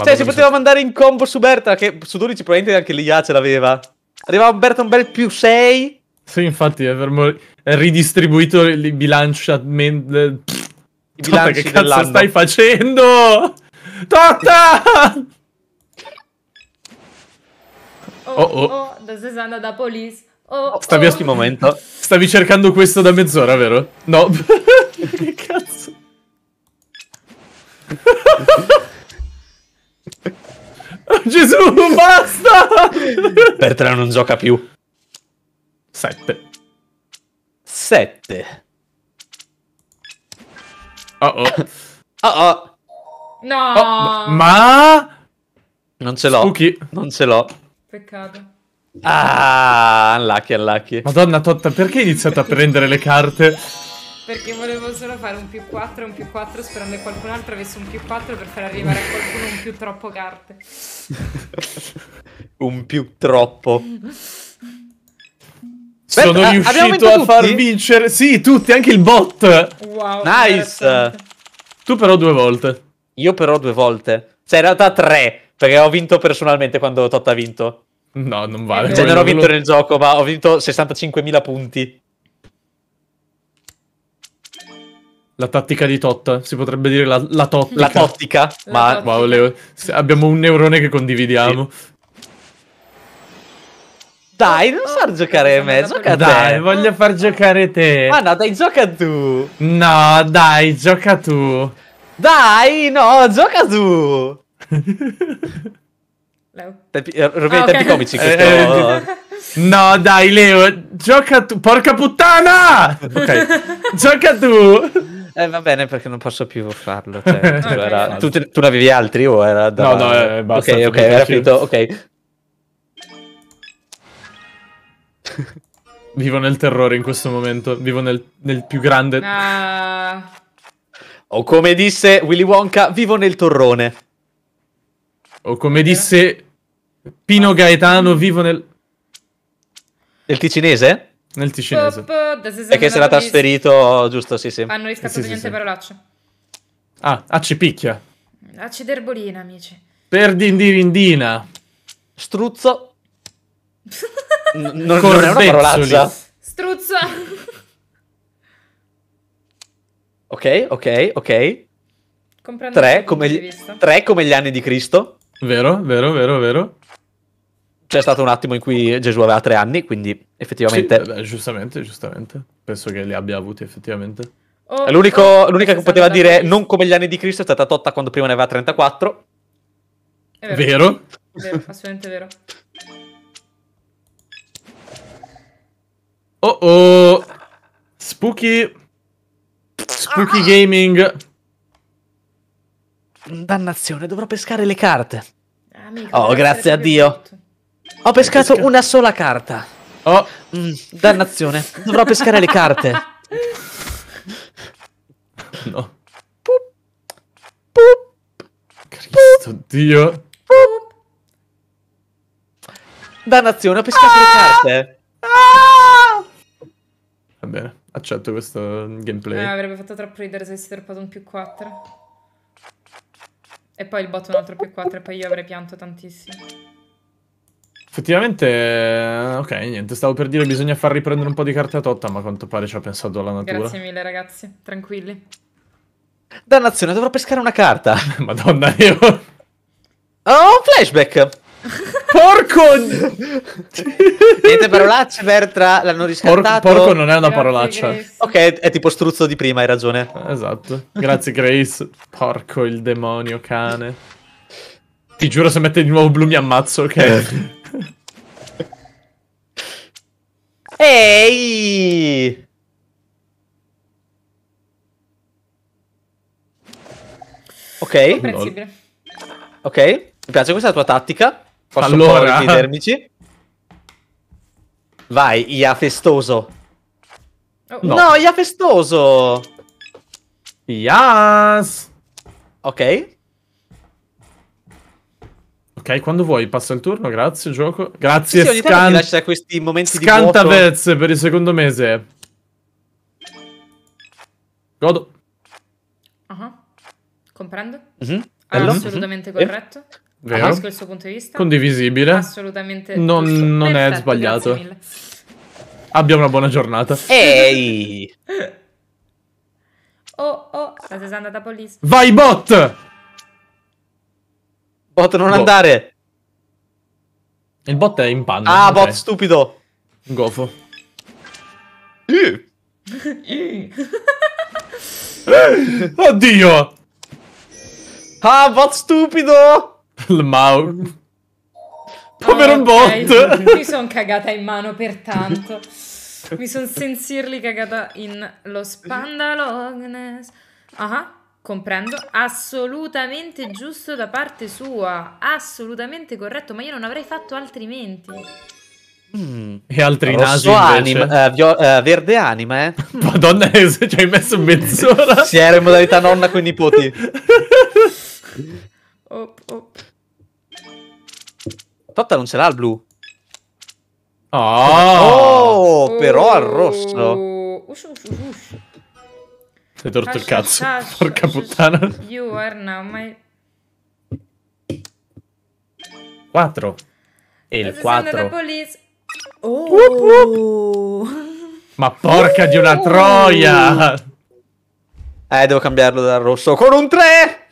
Speaker 1: Cioè, si poteva mandare in combo su Berta, che su 12 probabilmente anche l'IA ce l'aveva. Arrivava Berta un bel più 6.
Speaker 2: Sì, infatti, è per mo- è ridistribuito il il bilanciamento...
Speaker 1: I bilanci
Speaker 2: che cazzo
Speaker 1: dell'anno.
Speaker 2: stai facendo? Totta!
Speaker 3: Oh,
Speaker 2: Oh,
Speaker 3: oh,
Speaker 2: oh.
Speaker 3: adesso sono andata a police. Oh,
Speaker 2: Stavi
Speaker 3: oh.
Speaker 2: a
Speaker 1: Ultimo momento.
Speaker 2: Stavi cercando questo da mezz'ora, vero? No. che cazzo? Oh, [LAUGHS] Gesù, basta!
Speaker 1: Berta non gioca più.
Speaker 2: Sette.
Speaker 1: 7.
Speaker 2: Oh, oh.
Speaker 1: Oh, oh.
Speaker 3: No,
Speaker 2: Oh, ma...
Speaker 1: Non ce l'ho.
Speaker 2: Spooky.
Speaker 1: Non ce l'ho.
Speaker 3: peccato.
Speaker 1: Ah, unlucky, unlucky.
Speaker 2: Madonna Totta, perché hai iniziato a prendere le carte?
Speaker 3: Perché volevo solo fare un più 4 e un più 4 sperando che qualcun altro avesse un più 4 per far arrivare a qualcuno un più troppo carte.
Speaker 1: Un più troppo.
Speaker 2: Sono
Speaker 1: Beh, abbiamo
Speaker 2: riuscito a far
Speaker 1: tutti?
Speaker 2: vincere... Sì, tutti, anche il bot.
Speaker 3: Wow.
Speaker 1: Nice.
Speaker 2: Tu però due volte.
Speaker 1: Io però due volte. Cioè, in realtà tre. Perché ho vinto personalmente quando Totta ha vinto.
Speaker 2: No, non vale.
Speaker 3: Eh,
Speaker 1: Cioè, non ho vinto nel gioco, ma ho vinto 65.000 punti.
Speaker 2: La tattica di Totta, si potrebbe dire la, la Totta.
Speaker 1: La tottica. Ma
Speaker 3: tottica.
Speaker 2: Wow, Leo, abbiamo un neurone che condividiamo.
Speaker 1: dai, non far giocare me. Gioca a te.
Speaker 2: Dai, voglio far giocare te.
Speaker 1: Ma no, dai, gioca tu.
Speaker 2: No, dai, gioca tu.
Speaker 1: Oh, Cioè. Cioè, Dai, no, gioca tu. [LAUGHS] Tempi, eh, rovina
Speaker 3: Ah,
Speaker 1: tempi comici.
Speaker 2: Eh,
Speaker 1: Questo...
Speaker 2: eh, No, dai, Leo, gioca tu. Porca puttana! Ok, [LAUGHS] gioca tu.
Speaker 1: Eh, va bene, perché non posso più farlo. Cioè, [LAUGHS] tu,
Speaker 3: Ok.
Speaker 1: era- tu, te- tu ne avevi altri o era da...
Speaker 2: No, no, eh, basta,
Speaker 1: Ok, ok, era finito, ok. [LAUGHS]
Speaker 2: Vivo nel terrore in questo momento. Vivo nel, nel più grande.
Speaker 3: Ah,
Speaker 1: O come disse Willy Wonka, vivo nel torrone.
Speaker 2: O come disse Pino Gaetano, vivo nel,
Speaker 1: Del ticinese?
Speaker 2: nel ticinese.
Speaker 1: E che se l'ha trasferito, giusto, sì, sì.
Speaker 3: Hanno riscattato
Speaker 2: Sì, sì,
Speaker 3: niente
Speaker 2: sì.
Speaker 3: parolacce.
Speaker 2: Ah, ah, ci picchia.
Speaker 3: La ciderbolina, amici.
Speaker 2: Per dindirindina.
Speaker 1: Struzzo. [LAUGHS] N- non, non è una parolaccia.
Speaker 3: Struzza. [LAUGHS]
Speaker 1: Ok, ok, ok.
Speaker 3: Comprendo
Speaker 1: Tre come, gli, tre come gli anni di Cristo.
Speaker 2: Vero, vero, vero, vero.
Speaker 1: C'è stato un attimo in cui Gesù aveva tre anni, quindi effettivamente...
Speaker 2: Sì, beh, giustamente, giustamente. Penso che li abbia avuti effettivamente.
Speaker 3: Oh,
Speaker 1: È l'unico-
Speaker 3: oh,
Speaker 1: l'unica che
Speaker 3: questa
Speaker 1: poteva dire
Speaker 3: police.
Speaker 1: non come gli anni di Cristo è stata Totta quando prima ne aveva 34.
Speaker 3: È vero.
Speaker 2: Vero?
Speaker 3: Vero, assolutamente vero.
Speaker 2: Oh oh. Spooky. Spooky Gaming.
Speaker 1: Dannazione, dovrò pescare le carte.
Speaker 3: Amico,
Speaker 1: Oh, grazie a Dio.
Speaker 3: brutto.
Speaker 1: Ho pescato
Speaker 2: Pesca-
Speaker 1: una sola carta.
Speaker 2: Oh,
Speaker 1: Mm, dannazione, dovrò pescare le carte. [LAUGHS]
Speaker 2: no.
Speaker 1: Pup,
Speaker 2: Cristo Dio.
Speaker 1: Dannazione, ho pescato le carte.
Speaker 2: Va bene, accetto questo gameplay.
Speaker 3: Eh, avrebbe fatto troppo ridere se avessi droppato un più 4. E poi il botto un altro più 4 e poi io avrei pianto tantissimo.
Speaker 2: Effettivamente, eh, ok, niente, stavo per dire bisogna far riprendere un po' di carte a Totta, ma a quanto pare ci ha pensato la natura.
Speaker 3: Grazie mille ragazzi, tranquilli.
Speaker 1: Dannazione, dovrò pescare una carta. [LAUGHS]
Speaker 2: Madonna, io...
Speaker 1: Oh, un flashback. [LAUGHS]
Speaker 2: Porco!
Speaker 1: Niente parolacce, Bertra, l'hanno
Speaker 2: Por-
Speaker 1: riscattato.
Speaker 2: porco non è una
Speaker 3: Grazie,
Speaker 2: parolaccia.
Speaker 3: Grace.
Speaker 1: Ok, è tipo struzzo di prima, hai ragione.
Speaker 2: Esatto. Grazie, Grace. Porco il demonio, cane. Ti giuro, se mette di nuovo blu mi ammazzo, ok?
Speaker 1: Ehi! Ok, ok. Mi piace questa tua tattica. Posso
Speaker 2: Allora.
Speaker 1: allora... i termici. Vai, Ia festoso.
Speaker 3: Oh,
Speaker 2: No.
Speaker 1: No, Ia festoso.
Speaker 2: Yes!
Speaker 1: Ok.
Speaker 2: Ok, quando vuoi, passa il turno, grazie, gioco.
Speaker 1: Sì,
Speaker 2: Grazie,
Speaker 1: sì, ti
Speaker 2: scan...
Speaker 1: lascia questi momenti di vuoto.
Speaker 2: Scantavez per il secondo mese. Godo.
Speaker 3: ah. Comprendo.
Speaker 1: Mhm, bello.
Speaker 3: Assolutamente
Speaker 1: Mhm.
Speaker 3: corretto.
Speaker 2: Vero?
Speaker 3: Capisco il suo punto di vista.
Speaker 2: Condivisibile.
Speaker 3: Assolutamente
Speaker 2: Non- non è sbagliato. Abbia una buona giornata.
Speaker 1: Ehi! [LAUGHS]
Speaker 3: Oh, oh, la Sesanda da police.
Speaker 2: Vai, bot!
Speaker 1: Bot, non
Speaker 2: Boh.
Speaker 1: andare.
Speaker 2: Il bot è in panna.
Speaker 1: Ah,
Speaker 2: ok.
Speaker 1: bot stupido.
Speaker 2: Gofo. [LAUGHS] Oddio!
Speaker 1: Ah, bot stupido.
Speaker 2: Il Mau. Povero
Speaker 3: Ok,
Speaker 2: bot!
Speaker 3: Mi sono cagata in mano pertanto. Mi sono sincerely cagata in lo spandalognes. Ah, comprendo. Assolutamente giusto da parte sua. Assolutamente corretto, ma io non avrei fatto altrimenti.
Speaker 1: Mm.
Speaker 2: E altri nasi
Speaker 1: Rosso
Speaker 2: invece.
Speaker 1: anima, eh, vio- eh, verde anima, eh. [LAUGHS]
Speaker 2: Madonna, [LAUGHS] se ci hai messo mezz'ora.
Speaker 1: Si era in modalità nonna con i nipoti. [LAUGHS]
Speaker 3: Oh, oh.
Speaker 1: Totta non ce l'ha il blu.
Speaker 2: Oh!
Speaker 1: Oh, però al rosso.
Speaker 3: Oh. Ush, ush, ush.
Speaker 2: Sei torto il
Speaker 3: Hush,
Speaker 2: cazzo.
Speaker 3: hush,
Speaker 2: Porca
Speaker 3: hush,
Speaker 2: puttana.
Speaker 3: You are now my...
Speaker 2: 4. E il
Speaker 3: Sesanda da
Speaker 2: 4.
Speaker 3: police. Oh.
Speaker 2: Ma porca di una troia!
Speaker 1: Eh, devo cambiarlo dal rosso con un 3.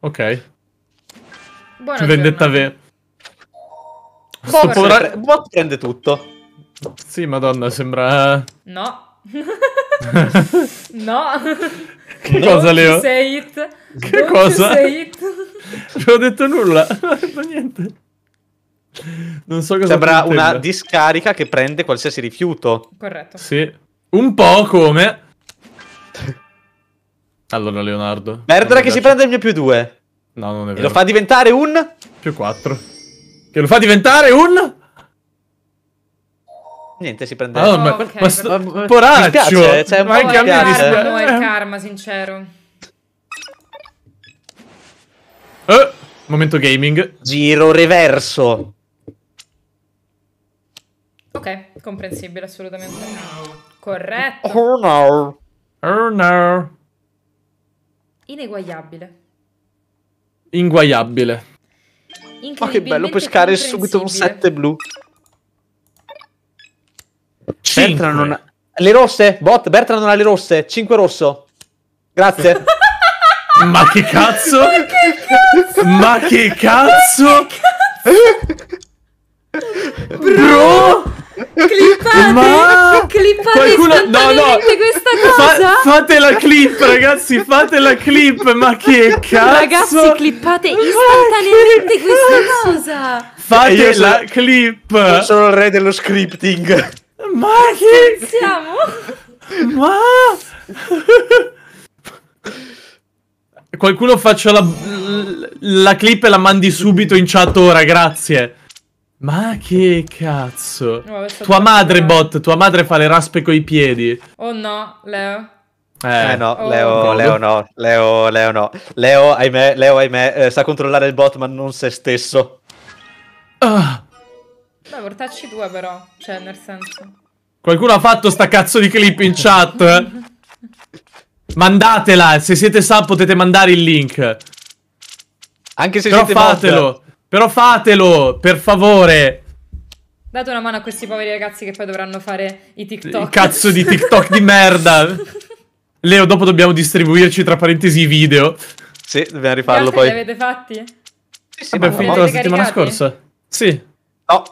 Speaker 2: Ok.
Speaker 3: Buona
Speaker 2: Vendetta vera.
Speaker 1: Bot, bot prende tutto.
Speaker 2: Sì, madonna, sembra...
Speaker 3: No. [LAUGHS] no.
Speaker 2: Che
Speaker 3: Don't
Speaker 2: cosa, Leo?
Speaker 3: say it.
Speaker 2: Che
Speaker 3: Don't
Speaker 2: cosa?
Speaker 3: say it.
Speaker 2: Non ho detto nulla. [LAUGHS] Non ho detto niente. Non so cosa
Speaker 1: Sembra una discarica che prende qualsiasi rifiuto.
Speaker 3: Corretto.
Speaker 2: Sì. Un po' come... Allora, Leonardo.
Speaker 1: Merda che si prende il mio più 2.
Speaker 2: No, non è
Speaker 1: E
Speaker 2: vero.
Speaker 1: lo fa diventare un...
Speaker 2: Più 4. Che lo fa diventare un...
Speaker 1: Niente, si prende...
Speaker 2: Ah, ma,
Speaker 3: Ok,
Speaker 2: ma sto-
Speaker 1: per-
Speaker 2: poraccio!
Speaker 1: Mi spiace, cioè,
Speaker 2: ma anche a me
Speaker 1: spiace.
Speaker 2: dispiace.
Speaker 3: karma, è il karma, sincero.
Speaker 2: Eh, momento gaming.
Speaker 1: Giro reverso.
Speaker 3: Ok, comprensibile, assolutamente. Corretto.
Speaker 1: Oh no.
Speaker 2: Oh no.
Speaker 3: Ineguagliabile.
Speaker 2: Inguaiabile.
Speaker 1: Ma che bello pescare subito un
Speaker 3: incomprensibile.
Speaker 1: 7 blu.
Speaker 2: 5.
Speaker 1: Bertrand non ha... Le rosse? Bot, Bertrand non ha le rosse. 5 rosso. Grazie. [LAUGHS]
Speaker 2: Ma che cazzo? Ma che cazzo? Bro!
Speaker 3: Clippate!
Speaker 2: Ma-
Speaker 3: Clippate
Speaker 2: Qualcuno- no, no.
Speaker 3: questa
Speaker 2: Fa-
Speaker 3: cosa!
Speaker 2: fate la clip, ragazzi, fate la clip. Ma che cazzo?
Speaker 3: Ragazzi, clippate istantaneamente questa cosa!
Speaker 2: Fate la clip.
Speaker 1: Sono il re dello scripting.
Speaker 2: Ma che
Speaker 3: Siamo?
Speaker 2: Ma Qualcuno faccia la, la clip e la mandi subito in chat ora, grazie. Ma che cazzo?
Speaker 3: No,
Speaker 2: tua madre,
Speaker 3: troppo
Speaker 2: bot, tua madre fa le raspe coi piedi.
Speaker 3: Oh no, Leo.
Speaker 2: Eh,
Speaker 1: Eh no,
Speaker 3: Oh,
Speaker 1: Leo. Leo no, Leo, Leo no. Leo, ahimè, Leo, ahimè, eh, sa controllare il bot ma non se stesso.
Speaker 2: Ah,
Speaker 3: Beh, portacci due però, cioè nel senso.
Speaker 2: qualcuno ha fatto sta cazzo di clip in chat? Mandatela, se siete sub potete mandare il link.
Speaker 1: Anche se
Speaker 2: Però
Speaker 1: siete mod.
Speaker 2: fatelo, però fatelo, per favore.
Speaker 3: Date una mano a questi poveri ragazzi che poi dovranno fare i TikTok.
Speaker 2: Il cazzo di TikTok di merda. [LAUGHS] Leo, dopo dobbiamo distribuirci tra parentesi i video.
Speaker 1: Sì, dobbiamo rifarlo
Speaker 3: altri
Speaker 1: poi.
Speaker 3: li avete fatti?
Speaker 1: Sì, sì,
Speaker 2: Abbiamo finito la settimana
Speaker 3: caricati?
Speaker 2: scorsa. Sì,
Speaker 1: No,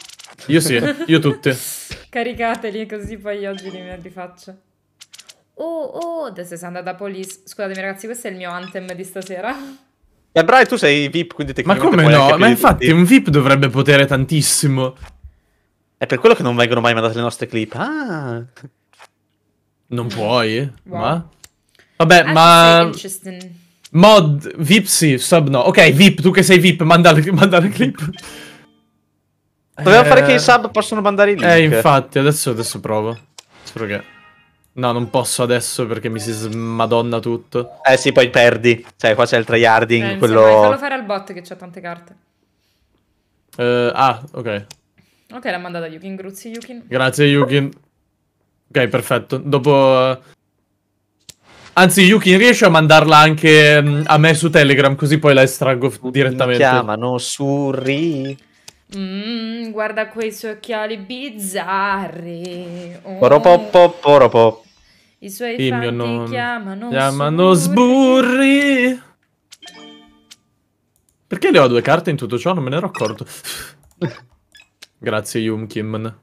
Speaker 2: io sì, io tutti. [LAUGHS]
Speaker 3: Caricateli così poi oggi li rifaccio. Oh, oh, adesso sei andata a police. Scusatemi ragazzi, questo è il mio anthem di stasera.
Speaker 1: E Brai, tu sei VIP, quindi
Speaker 2: Ma
Speaker 1: tecnicamente
Speaker 2: come
Speaker 1: puoi
Speaker 2: no? Ma infatti un VIP dovrebbe potere tantissimo.
Speaker 1: È per quello che non vengono mai mandate le nostre clip. Ah.
Speaker 2: Non puoi?
Speaker 3: Wow.
Speaker 2: Ma? Vabbè,
Speaker 3: Ah,
Speaker 2: ma... Mod, VIP sì, sub no. Ok, VIP, tu che sei VIP, manda le, manda le clip.
Speaker 1: Doveva
Speaker 2: Eh,
Speaker 1: fare che i sub possono mandare i link.
Speaker 2: Eh, infatti, adesso, adesso provo. Spero che... No, non posso adesso perché mi si smadonna tutto.
Speaker 1: Eh sì, poi perdi. Cioè, qua c'è il tryharding,
Speaker 3: Eh,
Speaker 1: quello...
Speaker 3: fallo fare al bot che c'ha tante carte.
Speaker 2: Eh, ah, ok.
Speaker 3: Ok, l'ha mandata Yukin. Gruzzi Yukin.
Speaker 2: Grazie, Yukin. Ok, perfetto. Dopo... eh, Anzi, Yukin, riesci a mandarla anche mm, a me su Telegram, così poi la estraggo f-
Speaker 1: Mi
Speaker 2: direttamente.
Speaker 1: chiamano Surri.
Speaker 3: Mm, guarda quei suoi occhiali bizzarri. Oh,
Speaker 1: Poropo, poropo.
Speaker 3: I suoi
Speaker 2: Il mio
Speaker 3: fanti
Speaker 2: nome.
Speaker 3: chiamano,
Speaker 2: Chiamano sburri. Perché le ho due carte in tutto ciò? Non me ne ero accorto. [LAUGHS] Grazie, Yumkin.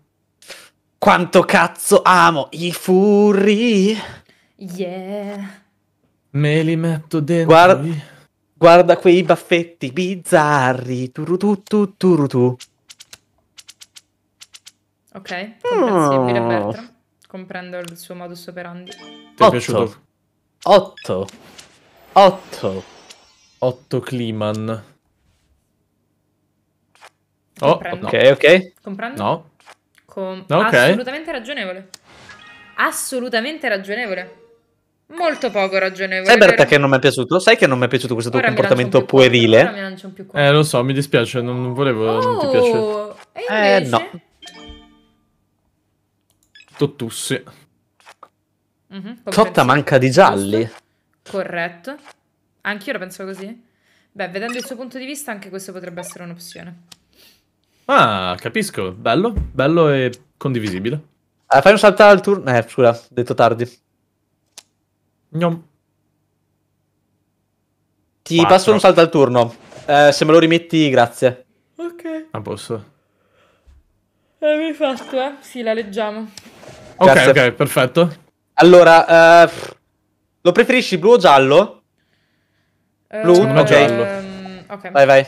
Speaker 1: Quanto cazzo amo i furri.
Speaker 3: Yeah.
Speaker 2: Me li metto dentro.
Speaker 1: Guarda- Guarda quei baffetti bizzarri. Turutu, tu, turutu.
Speaker 3: Ok, comprensibile
Speaker 1: Oh.
Speaker 3: Bertram. Comprendo il suo modus operandi.
Speaker 2: Ti è
Speaker 1: Otto.
Speaker 2: piaciuto?
Speaker 1: 8. 8.
Speaker 2: 8 Kliman. Oh,
Speaker 3: Comprendo.
Speaker 1: Ok, ok.
Speaker 3: Comprendo?
Speaker 2: No.
Speaker 3: Com-
Speaker 2: Ok.
Speaker 3: Assolutamente ragionevole. Assolutamente ragionevole. Molto poco ragionevole.
Speaker 1: Sai Berta
Speaker 3: vero?
Speaker 1: che non mi è piaciuto? Sai che non mi è piaciuto questo tuo comportamento puerile?
Speaker 2: Eh, lo so, mi dispiace, non, non volevo, non ti piace.
Speaker 3: Oh, e
Speaker 1: Eh,
Speaker 3: invece?
Speaker 1: no.
Speaker 2: Tottussi.
Speaker 3: Mhm,
Speaker 1: Cotta
Speaker 3: comprensibile.
Speaker 1: manca di gialli.
Speaker 3: Giusto. Corretto. Anch'io la penso così. Beh, vedendo il suo punto di vista, anche questo potrebbe essere un'opzione.
Speaker 2: Ah, capisco. Bello, bello e condivisibile.
Speaker 1: Ah, fai un salto al turno. Eh, scusa, ho detto tardi.
Speaker 2: Gnom.
Speaker 1: Ti
Speaker 2: Quattro.
Speaker 1: passo un salto al turno. Eh, se me lo rimetti, grazie.
Speaker 3: Ok.
Speaker 2: A posto.
Speaker 3: L'avevi fatto, eh? Sì, la leggiamo.
Speaker 2: Ok,
Speaker 1: Grazie.
Speaker 2: ok, perfetto.
Speaker 1: Allora, eh, Lo preferisci blu o giallo? Blu?
Speaker 2: Secondo me
Speaker 1: Ok.
Speaker 2: giallo.
Speaker 3: Ehm, ok.
Speaker 1: Vai, vai.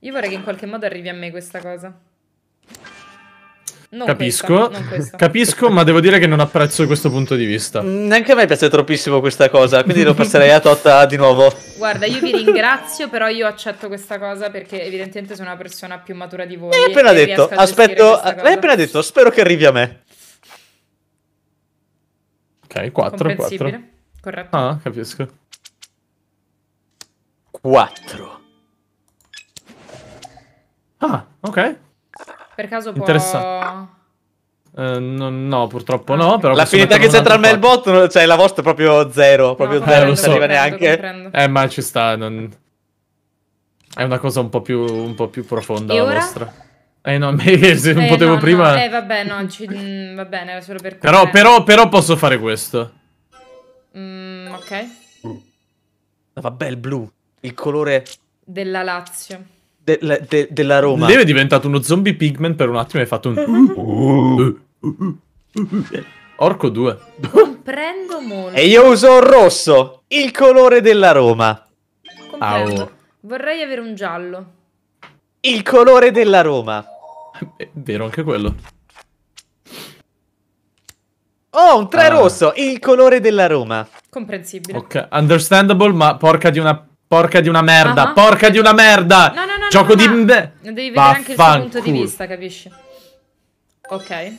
Speaker 3: Io vorrei che in qualche modo arrivi a me questa cosa. Non
Speaker 2: Capisco,
Speaker 3: questa, non questa.
Speaker 2: capisco, ma devo dire che non apprezzo questo punto di vista.
Speaker 1: Neanche a me piace troppissimo questa cosa, quindi lo passerei a Totta di nuovo.
Speaker 3: Guarda, io vi ringrazio, però io accetto questa cosa perché evidentemente sono una persona più matura di voi.
Speaker 1: L'hai appena detto, aspetto, l'hai appena detto, spero che arrivi a me.
Speaker 2: Ok, 4, 4.
Speaker 3: Comprensibile. Corretto.
Speaker 2: Ah, capisco.
Speaker 1: 4.
Speaker 2: Ah, ok.
Speaker 3: Per caso può...
Speaker 2: Interessante. Eh, no, no, purtroppo no, però
Speaker 1: La finalità che c'è tra me e il bot, cioè la vostra è proprio zero, proprio
Speaker 3: No,
Speaker 1: zero,
Speaker 2: lo
Speaker 1: non
Speaker 2: so.
Speaker 1: ci arriva neanche.
Speaker 3: comprendo.
Speaker 2: Eh, ma ci sta, non... È una cosa un po' più, un po' più profonda
Speaker 3: E
Speaker 2: la
Speaker 3: ora?
Speaker 2: vostra. Eh no, me- se non
Speaker 3: Eh,
Speaker 2: potevo
Speaker 3: no,
Speaker 2: prima...
Speaker 3: no, Eh, vabbè, no, ci- mm, va bene, era solo per
Speaker 2: Però, però, però posso fare questo.
Speaker 3: Mm, ok.
Speaker 1: Vabbè, il blu, il colore
Speaker 3: Della Lazio.
Speaker 1: Del- de- della Roma.
Speaker 2: Deve è diventato uno zombie pigment per un attimo e hai fatto un... [LAUGHS] Orco 2.
Speaker 3: Comprendo molto.
Speaker 1: E io uso il rosso, il colore della Roma.
Speaker 3: Comprendo.
Speaker 2: Au.
Speaker 3: Vorrei avere un giallo.
Speaker 1: Il colore della Roma.
Speaker 2: È vero anche quello.
Speaker 1: Oh, un 3
Speaker 2: Ah.
Speaker 1: rosso, il colore della Roma.
Speaker 3: Comprensibile.
Speaker 2: Ok, understandable, ma porca di una... Porca di una merda,
Speaker 3: Ah.
Speaker 2: porca di una merda!
Speaker 3: No, no, no,
Speaker 2: Gioco
Speaker 3: no,
Speaker 2: di...
Speaker 3: no. Devi vedere anche il suo punto di vista, capisci? Ok.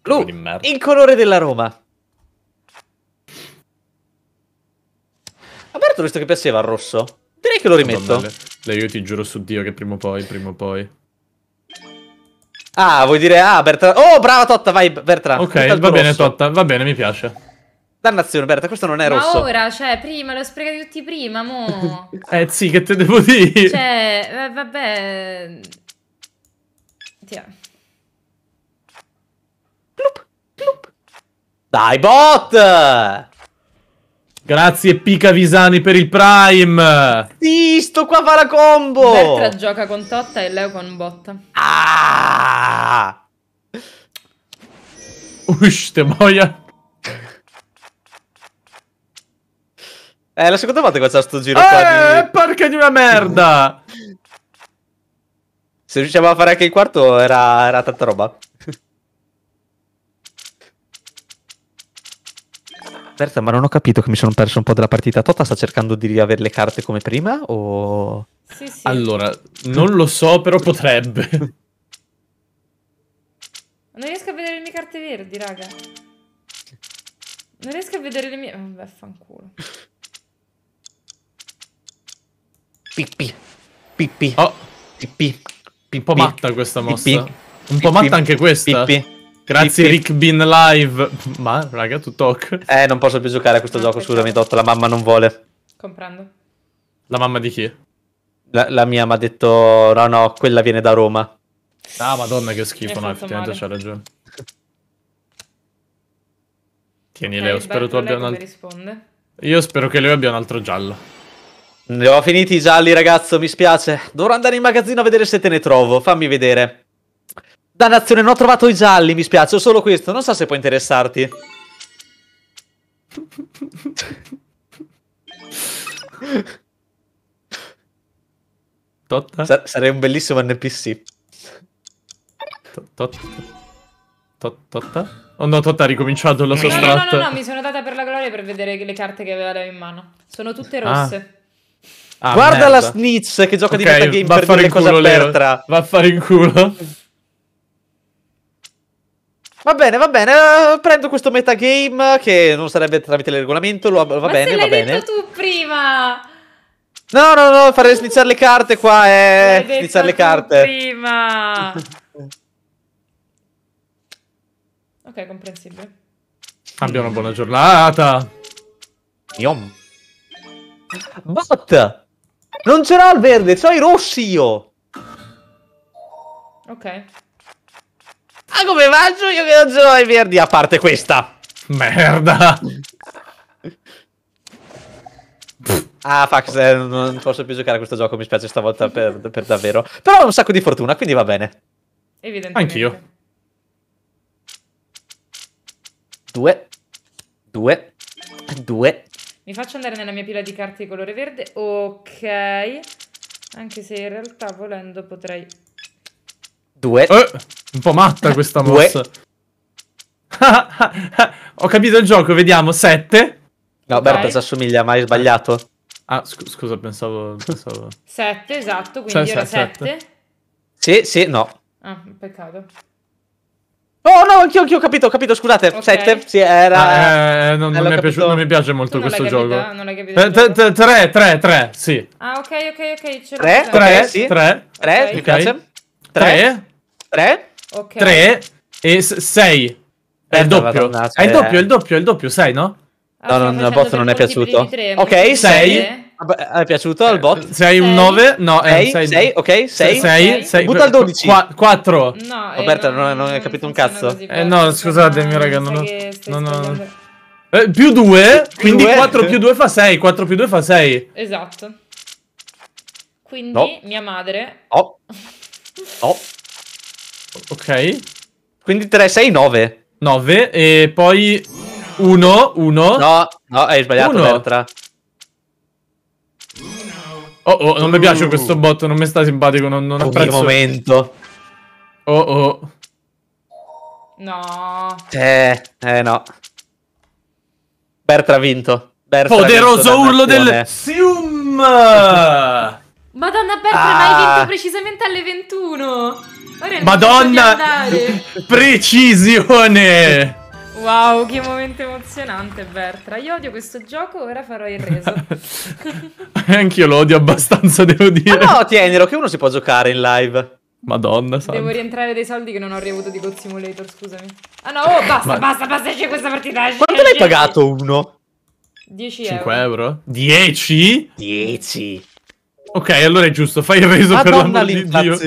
Speaker 1: Blu, il colore della Roma. A Berto visto che piaceva il rosso. Direi che lo rimetto.
Speaker 2: Le- io ti giuro su Dio che prima o poi, prima o poi.
Speaker 1: Ah, vuoi dire ah, Bertrand. Oh, brava Totta, vai Bertrand.
Speaker 2: Ok, va bene,
Speaker 1: rosso.
Speaker 2: Totta, va bene, mi piace.
Speaker 1: Dannazione, Berta, questo non è
Speaker 3: Ma
Speaker 1: rosso.
Speaker 3: ora, cioè, prima, l'ho sprecati tutti prima, mo. [LAUGHS]
Speaker 2: Eh sì, che te devo dire?
Speaker 3: cioè, eh, vabbè... Tiè.
Speaker 1: Dai, bot!
Speaker 2: Grazie Pica Visani per il Prime.
Speaker 1: Sì, sto qua fa la combo!
Speaker 3: Bertra gioca con Totta e Leo con Botta.
Speaker 1: Ah!
Speaker 2: Ush, te boia.
Speaker 1: È la seconda volta che faccio sto giro qua
Speaker 2: Eh,
Speaker 1: di...
Speaker 2: porca di una merda. [LAUGHS]
Speaker 1: Se riusciamo a fare anche il quarto era, era tanta roba. [LAUGHS] Berta, ma non ho capito che mi sono perso un po' della partita. Totta sta cercando di riavere le carte come prima o...
Speaker 3: Sì, sì.
Speaker 2: Allora, non lo so, però potrebbe.
Speaker 3: Non riesco a vedere le mie carte verdi, raga. Non riesco a vedere le mie... Vabbè, fanculo.
Speaker 1: Pippi. Pippi.
Speaker 2: Oh,
Speaker 1: Pippi.
Speaker 2: un po' matta questa mossa.
Speaker 1: Pippi.
Speaker 2: Un po' matta anche questa.
Speaker 1: Pippi.
Speaker 2: Grazie
Speaker 1: Pippi.
Speaker 2: Rick Bean Live. Ma, raga, tutto ok.
Speaker 1: Eh, non posso più giocare a questo
Speaker 3: Ah,
Speaker 1: gioco, scusami, Totta, la mamma non vuole.
Speaker 3: Comprendo.
Speaker 2: La mamma di chi?
Speaker 1: La, la mia mi ha detto, no, no, quella viene da Roma.
Speaker 2: Ah, madonna, che schifo. No, effettivamente c'ha ragione. [LAUGHS] Tieni,
Speaker 3: Ok,
Speaker 2: Leo, spero tu abbia un altro. Io spero che Leo abbia un altro giallo.
Speaker 1: Ne ho finiti i gialli, ragazzo, mi spiace. Dovrò andare in magazzino a vedere se te ne trovo. Fammi vedere. Dannazione, non ho trovato i gialli, mi spiace, ho solo questo. Non so se può interessarti.
Speaker 2: Totta?
Speaker 1: Sa- sarei un bellissimo NPC.
Speaker 2: To- tot- tot- Totta? Oh no, Totta ha ricominciato la sua
Speaker 3: No, no, no, no, no, mi sono data per la gloria per vedere le carte che aveva in mano. Sono tutte
Speaker 2: Ah.
Speaker 3: rosse.
Speaker 2: Ah,
Speaker 1: Guarda la
Speaker 2: merda.
Speaker 1: Snitch che gioca di
Speaker 2: Ok,
Speaker 1: metagame per
Speaker 2: fare
Speaker 1: dire
Speaker 2: in
Speaker 1: cosa. Bertra.
Speaker 2: Va a fare in culo.
Speaker 1: Va bene, va bene. eh, prendo questo metagame che non sarebbe tramite il regolamento. lo- va
Speaker 3: Ma
Speaker 1: bene,
Speaker 3: se
Speaker 1: va
Speaker 3: l'hai
Speaker 1: bene.
Speaker 3: detto tu prima!
Speaker 1: No, no, no, fare snizzare le carte qua
Speaker 3: L'hai
Speaker 1: è
Speaker 3: detto
Speaker 1: snizzare le
Speaker 3: tu
Speaker 1: carte.
Speaker 3: prima! ok, comprensibile.
Speaker 2: Abbia una buona giornata.
Speaker 1: Yom. Bot! Non ce l'ho il verde, c'ho i rossi io.
Speaker 3: Ok.
Speaker 1: Ah, come faccio io che non ce l'ho i verdi a parte questa?
Speaker 2: Merda.
Speaker 1: Ah, Fax, eh, non posso più giocare a questo gioco, mi spiace stavolta per, per davvero. Però ho un sacco di fortuna, quindi va bene.
Speaker 3: Evidentemente.
Speaker 2: Anch'io.
Speaker 1: Due. Due. Due.
Speaker 3: Mi faccio andare nella mia pila di carte di colore verde. Ok. Anche se in realtà volendo potrei...
Speaker 1: Due.
Speaker 2: Eh, un po' matta questa mossa. [LAUGHS] Ho capito il gioco, vediamo. 7.
Speaker 1: No,
Speaker 3: Ok.
Speaker 1: Berta si assomiglia, ma hai sbagliato.
Speaker 2: Ah, scu- scusa, pensavo... pensavo...
Speaker 3: 7, esatto, quindi
Speaker 2: Sì,
Speaker 3: ora
Speaker 2: sì, sette.
Speaker 3: 7.
Speaker 1: Sì, sì, no.
Speaker 3: Ah, peccato.
Speaker 1: Oh no, anch'io, anch'io ho capito, ho capito, scusate.
Speaker 3: Ok.
Speaker 1: Sette, sì, era...
Speaker 2: Ah, eh, non,
Speaker 1: eh,
Speaker 2: non
Speaker 1: l'ho
Speaker 2: mi piaciuto- non mi piace molto
Speaker 3: non
Speaker 2: questo gioco.
Speaker 3: Non l'hai capito?
Speaker 2: Eh, t-
Speaker 3: gioco?
Speaker 2: t- Tre, tre, tre, sì.
Speaker 3: Ah, ok, ok, ok. ce
Speaker 1: Tre.
Speaker 2: Tre,
Speaker 1: sì.
Speaker 2: tre,
Speaker 1: Tre, mi piace. Tre,
Speaker 2: tre,
Speaker 1: tre.
Speaker 2: E s- sei. È il
Speaker 1: Eh,
Speaker 2: doppio. È il
Speaker 1: cioè-
Speaker 2: doppio, è il doppio, è il doppio, sei, no?
Speaker 3: Ah,
Speaker 1: No, non- il bot non è piaciuto.
Speaker 3: tre,
Speaker 1: Ok,
Speaker 2: sei.
Speaker 1: Vabbè, è piaciuto al bot?
Speaker 2: Sei un
Speaker 3: Sei.
Speaker 2: 9? No, è
Speaker 1: Sei,
Speaker 2: sei.
Speaker 1: sei, ok, sei.
Speaker 2: Sei,
Speaker 3: Sei.
Speaker 2: sei.
Speaker 1: Butta il 12.
Speaker 2: 4.
Speaker 3: No,
Speaker 1: Roberta,
Speaker 3: eh,
Speaker 1: non- non hai capito un cazzo.
Speaker 3: così,
Speaker 2: Eh, no,
Speaker 3: Berta,
Speaker 2: scusate,
Speaker 3: no,
Speaker 2: mio raga, non ho- no, no. Eh, più 2, quindi
Speaker 1: due.
Speaker 2: 4 più 2 fa 6. 4 più 2 fa 6.
Speaker 3: Esatto. Quindi
Speaker 1: No.
Speaker 3: mia madre...
Speaker 1: Oh, [LAUGHS] oh.
Speaker 2: Ok.
Speaker 1: Quindi 3, 6, 9.
Speaker 2: 9 e poi 1, 1.
Speaker 1: No, no, hai sbagliato. Bertra.
Speaker 2: Oh, oh, non mi piace questo bot, non mi sta simpatico, non, non
Speaker 1: Un
Speaker 2: apprezzo.
Speaker 1: momento.
Speaker 2: Oh, oh.
Speaker 3: No.
Speaker 1: Eh, eh no. Bertra ha vinto. Bertra
Speaker 2: Poderoso
Speaker 1: vinto
Speaker 2: urlo del. Sium! [LAUGHS]
Speaker 3: Madonna Berta,
Speaker 1: Ah.
Speaker 3: ma hai vinto precisamente alle 21. Ora è il
Speaker 2: Madonna! Precisione!
Speaker 3: Wow, che momento emozionante, Bertra. Io odio questo gioco, ora farò il reso. [LAUGHS]
Speaker 2: Anch'io lo odio abbastanza, devo
Speaker 1: Ma
Speaker 2: dire.
Speaker 1: no, tienilo, che uno si può giocare in live.
Speaker 2: Madonna, santa.
Speaker 3: Devo rientrare dei soldi che non ho riavuto di God Simulator, scusami. Ah no, oh, basta,
Speaker 2: Ma-
Speaker 3: basta, basta, c'è questa partita. esci,
Speaker 1: Quanto l'hai pagato uno?
Speaker 3: 10
Speaker 2: 5
Speaker 3: euro.
Speaker 2: euro? 10?
Speaker 1: 10.
Speaker 2: Ok, allora è giusto, fai il reso per
Speaker 1: Madonna
Speaker 2: l'amor di Dio.